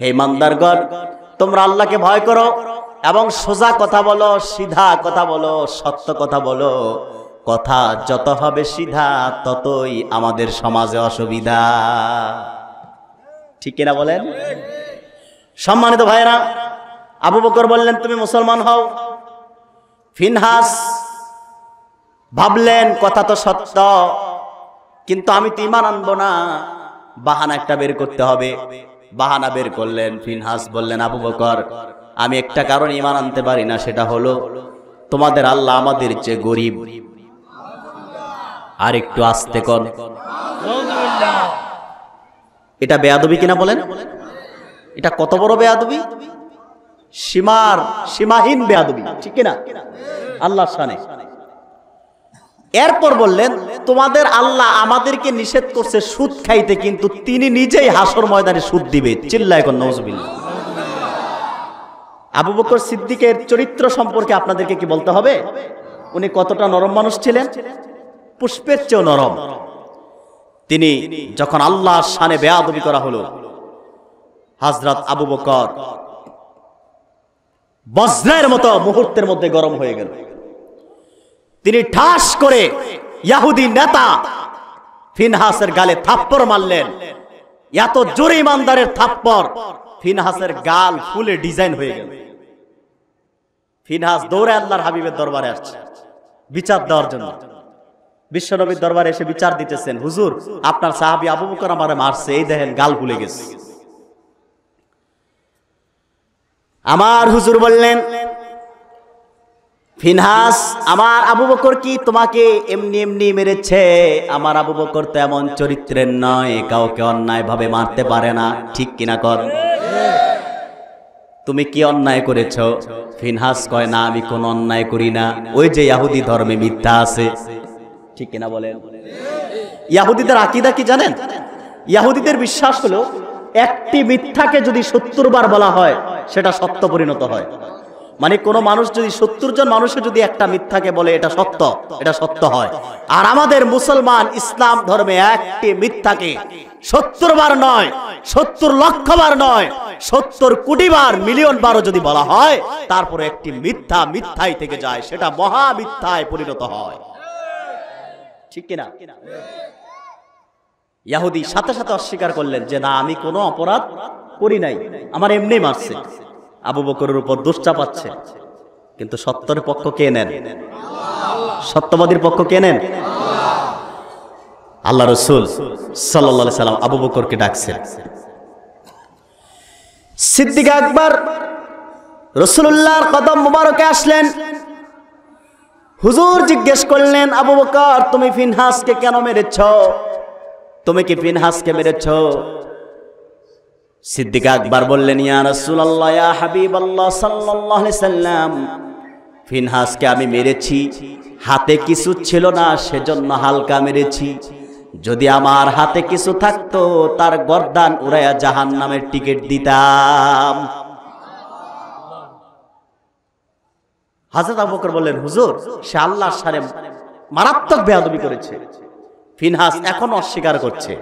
হে ইমানদারগণ তোমরা আল্লাহকে ভয় করো এবং সোজা কথা বলো সিধা কথা বলো সত্য কথা বলো। কথা যত হবে সিধা, ততই আমাদের সমাজে অসুবিধা। ঠিক কিনা বলেন? সম্মানিত ভাইরা আবু বকর বললেন, তুমি মুসলমান হও। ফিনহাস ভাবলেন, কথা তো সত্য, কিন্তু আমি তো ইমান আনব না। বাহানা একটা বের করতে হবে। বাহানা বের করলেন, ফিনহাস বললেন, আবু বকর, আমি একটা কারণ ইমান আনতে পারি না, সেটা হলো তোমাদের আল্লাহ আমাদের চেয়ে গরিব। আর একটু আসতে কর। এটা বেয়াদবি কিনা বলেন? এটা কত বড় বেয়াদবি? সীমার, সীমাহীন বেয়াদবি, ঠিক কিনা? আল্লাহ এরপর বললেন, তোমাদের আল্লাহ আমাদেরকে নিষেধ করছে সুদ খাইতে, কিন্তু তিনি নিজেই হাসর ময়দানে সুদ দিবে। চিল্লা এখন নজবিল্লা আবু বকর সিদ্দিকের চরিত্র সম্পর্কে আপনাদেরকে কি বলতে হবে? উনি কতটা নরম মানুষ ছিলেন? পুষ্পের চেয়েও নরম। তিনি যখন আল্লাহর শানে বেয়াদবি করা হলো হাজরাত আবু বকর বজ্রের মতো মুহূর্তের মধ্যে গরম হয়ে গেল। তিনি ঠাস করে ইয়াহুদি নেতা ফিনহাসের গালে থাপ্পড় মারলেন। এত জোরে ইমানদারের থাপ্পড়, ফিনহাসের গাল ফুলে ডিজাইন হয়ে গেল। ফিনহাস দৌড়ে আল্লাহর হাবিবের দরবারে আসছে। বিচার দেওয়ার জন্য। বিশ্বনবীর দরবারে এসে বিচার দিতেছেন, হুজুর, আপনার সাহাবি আবু বকর আমারে মারছে, এই দেখেন গাল ভুলে গেছে। আমার হুজুর বললেন, ফিনহাস, আমার আবু বকর কি তোমাকে এমনি এমনি মেরেছে? আমার আবু বকর তো এমন চরিত্রের নয়, কাউকে অন্যায় ভাবে মারতে পারে না, ঠিক কিনা কর? তুমি কি অন্যায় করেছ? ফিনহাস কয়, না, আমি কোন অন্যায় করি না। ওই যে ইয়াহুদি ধর্মে মিথ্যা আছে ঠিক কিনা বলেন? ইয়াহুদিদের আকিদা কি জানেন? ইয়াহুদিদের বিশ্বাস হলো, একটি মিথ্যাকে যদি সত্তর বার বলা হয়, সেটা সত্য পরিণত হয়। মানে কোনো মানুষ যদি সত্তর জন মানুষও যদি একটা মিথ্যাকে বলে, এটা সত্য এটা সত্য হয়। আর আমাদের মুসলমান ইসলাম ধর্মে একটি মিথ্যাকে সত্তর বার নয়, সত্তর লক্ষ বার নয়, সত্তর কোটি বার, মিলিয়ন বারও যদি বলা হয়, তারপরে একটি মিথ্যা মিথ্যাই থেকে যায়, সেটা মহা মিথ্যায় পরিণত হয়। ঠিক কিনা? ইয়াহুদি সাথে সাথে অস্বীকার করলেন যে, না, আমি কোনো অপরাধ করি নাই। আমার এমনি মারছে। আবু বকরের উপর দোষ চাপাচ্ছে কিন্তু সত্যের পক্ষ কে নেন? সত্যবাদীর পক্ষ কে নেন? আল্লাহ রসুল সাল্লা সাল্লাম আবু বকরকে ডাকছেন। সিদ্দিক আকবর রসুল্লাহর কদম মুবারকে আসলেন। হুজুর জিজ্ঞেস করলেন, আবু বকর, তুমি ফিনহাসকে কেন মেরেছ? তুমি কি ফিনহাসকে মেরেছ? সিদ্দিক আকবর বললেন, ইয়া রাসূলুল্লাহ, ইয়া হাবিবাল্লাহ সাল্লাল্লাহু আলাইহি সাল্লাম, ফিনহাসকে আমি মেরেছি। হাতে কিছু ছিল না, সেজন্য হালকা মেরেছি। যদি আমার হাতে কিছু থাকতো, তার গর্দান উড়াইয়া জাহান নামের টিকিট দিতাম। হাজরত আবু বকর বললেন, হুজুর, সে আল্লাহর সারে মারাত্মক বেয়াদবি করেছে। ফিনহাস এখন অস্বীকার করছে।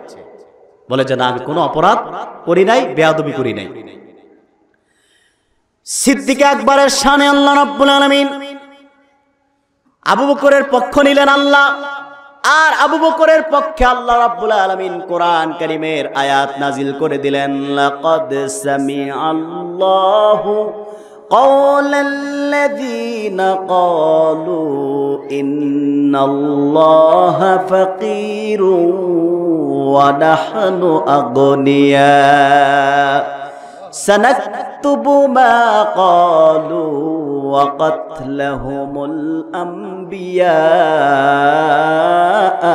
বলে যে, না, আমি কোনো অপরাধ করি নাই, বেয়াদবি করি নাই। সিদ্দিকে আকবরের শানে আল্লাহ রাব্বুল আলামিন আবু বকরের পক্ষ নিলেন আল্লাহ, আর আবু বকরের পক্ষে আল্লাহ রাব্বুল আলামিন কোরআন কারীমের আয়াত নাজিল করে দিলেন, লাকাদ সামিআল্লাহু قول الذين قالوا إن الله فقير ونحن أغنياء. سنكتب ما قالوا وقتلهم الأنبياء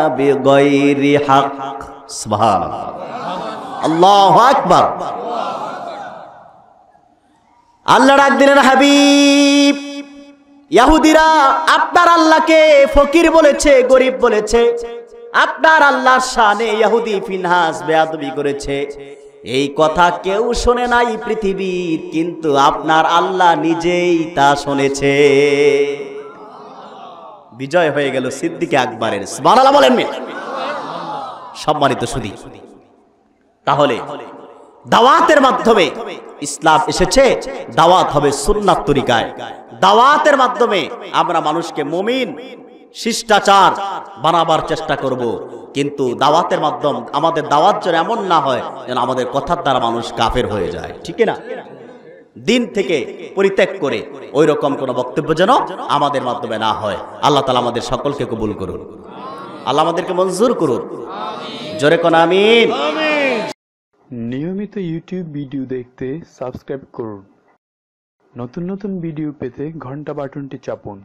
بغير حق. سبحان الله. الله أكبر. আল্লাহ ডাক দিলেন হাবিব। ইয়াহুদিরা আপনার আল্লাহকে ফকির বলেছে, গরিব বলেছে। আপনার আল্লাহর শানে ইয়াহুদি ফিনহাস বেয়াদবি করেছে। এই কথা কেউ শোনে নাই পৃথিবীর, কিন্তু আপনার আল্লাহ নিজেই তা শুনেছে। বিজয় হয়ে গেল সিদ্দিকে আকবরের। সুবহানাল্লাহ বলেন সম্মানিত সুদী তাহলে দাওয়াতের মাধ্যমে ইসলাম এসেছে, দাওয়াত হবে সুন্নাত তরিকায়। দাওয়াতের মাধ্যমে আমরা মানুষকে মুমিন, শিষ্টাচার বানাবার চেষ্টা করব। কিন্তু দাওয়াতের মাধ্যম আমাদের দাওয়াত যেন এমন না হয় যেন আমাদের কথার দ্বারা মানুষ কাফের হয়ে যায়। ঠিক না দিন থেকে পরিত্যাগ করে ওই রকম কোন বক্তব্য যেন আমাদের মাধ্যমে না হয়। আল্লাহ তালা আমাদের সকলকে কবুল করুন। আল্লাহ আমাদেরকে মঞ্জুর করুন। জোরে কোন আমিন। নিয়মিত ইউটিউব ভিডিও দেখতে সাবস্ক্রাইব করুন। নতুন নতুন ভিডিও পেতে ঘণ্টা বাটনটি চাপুন।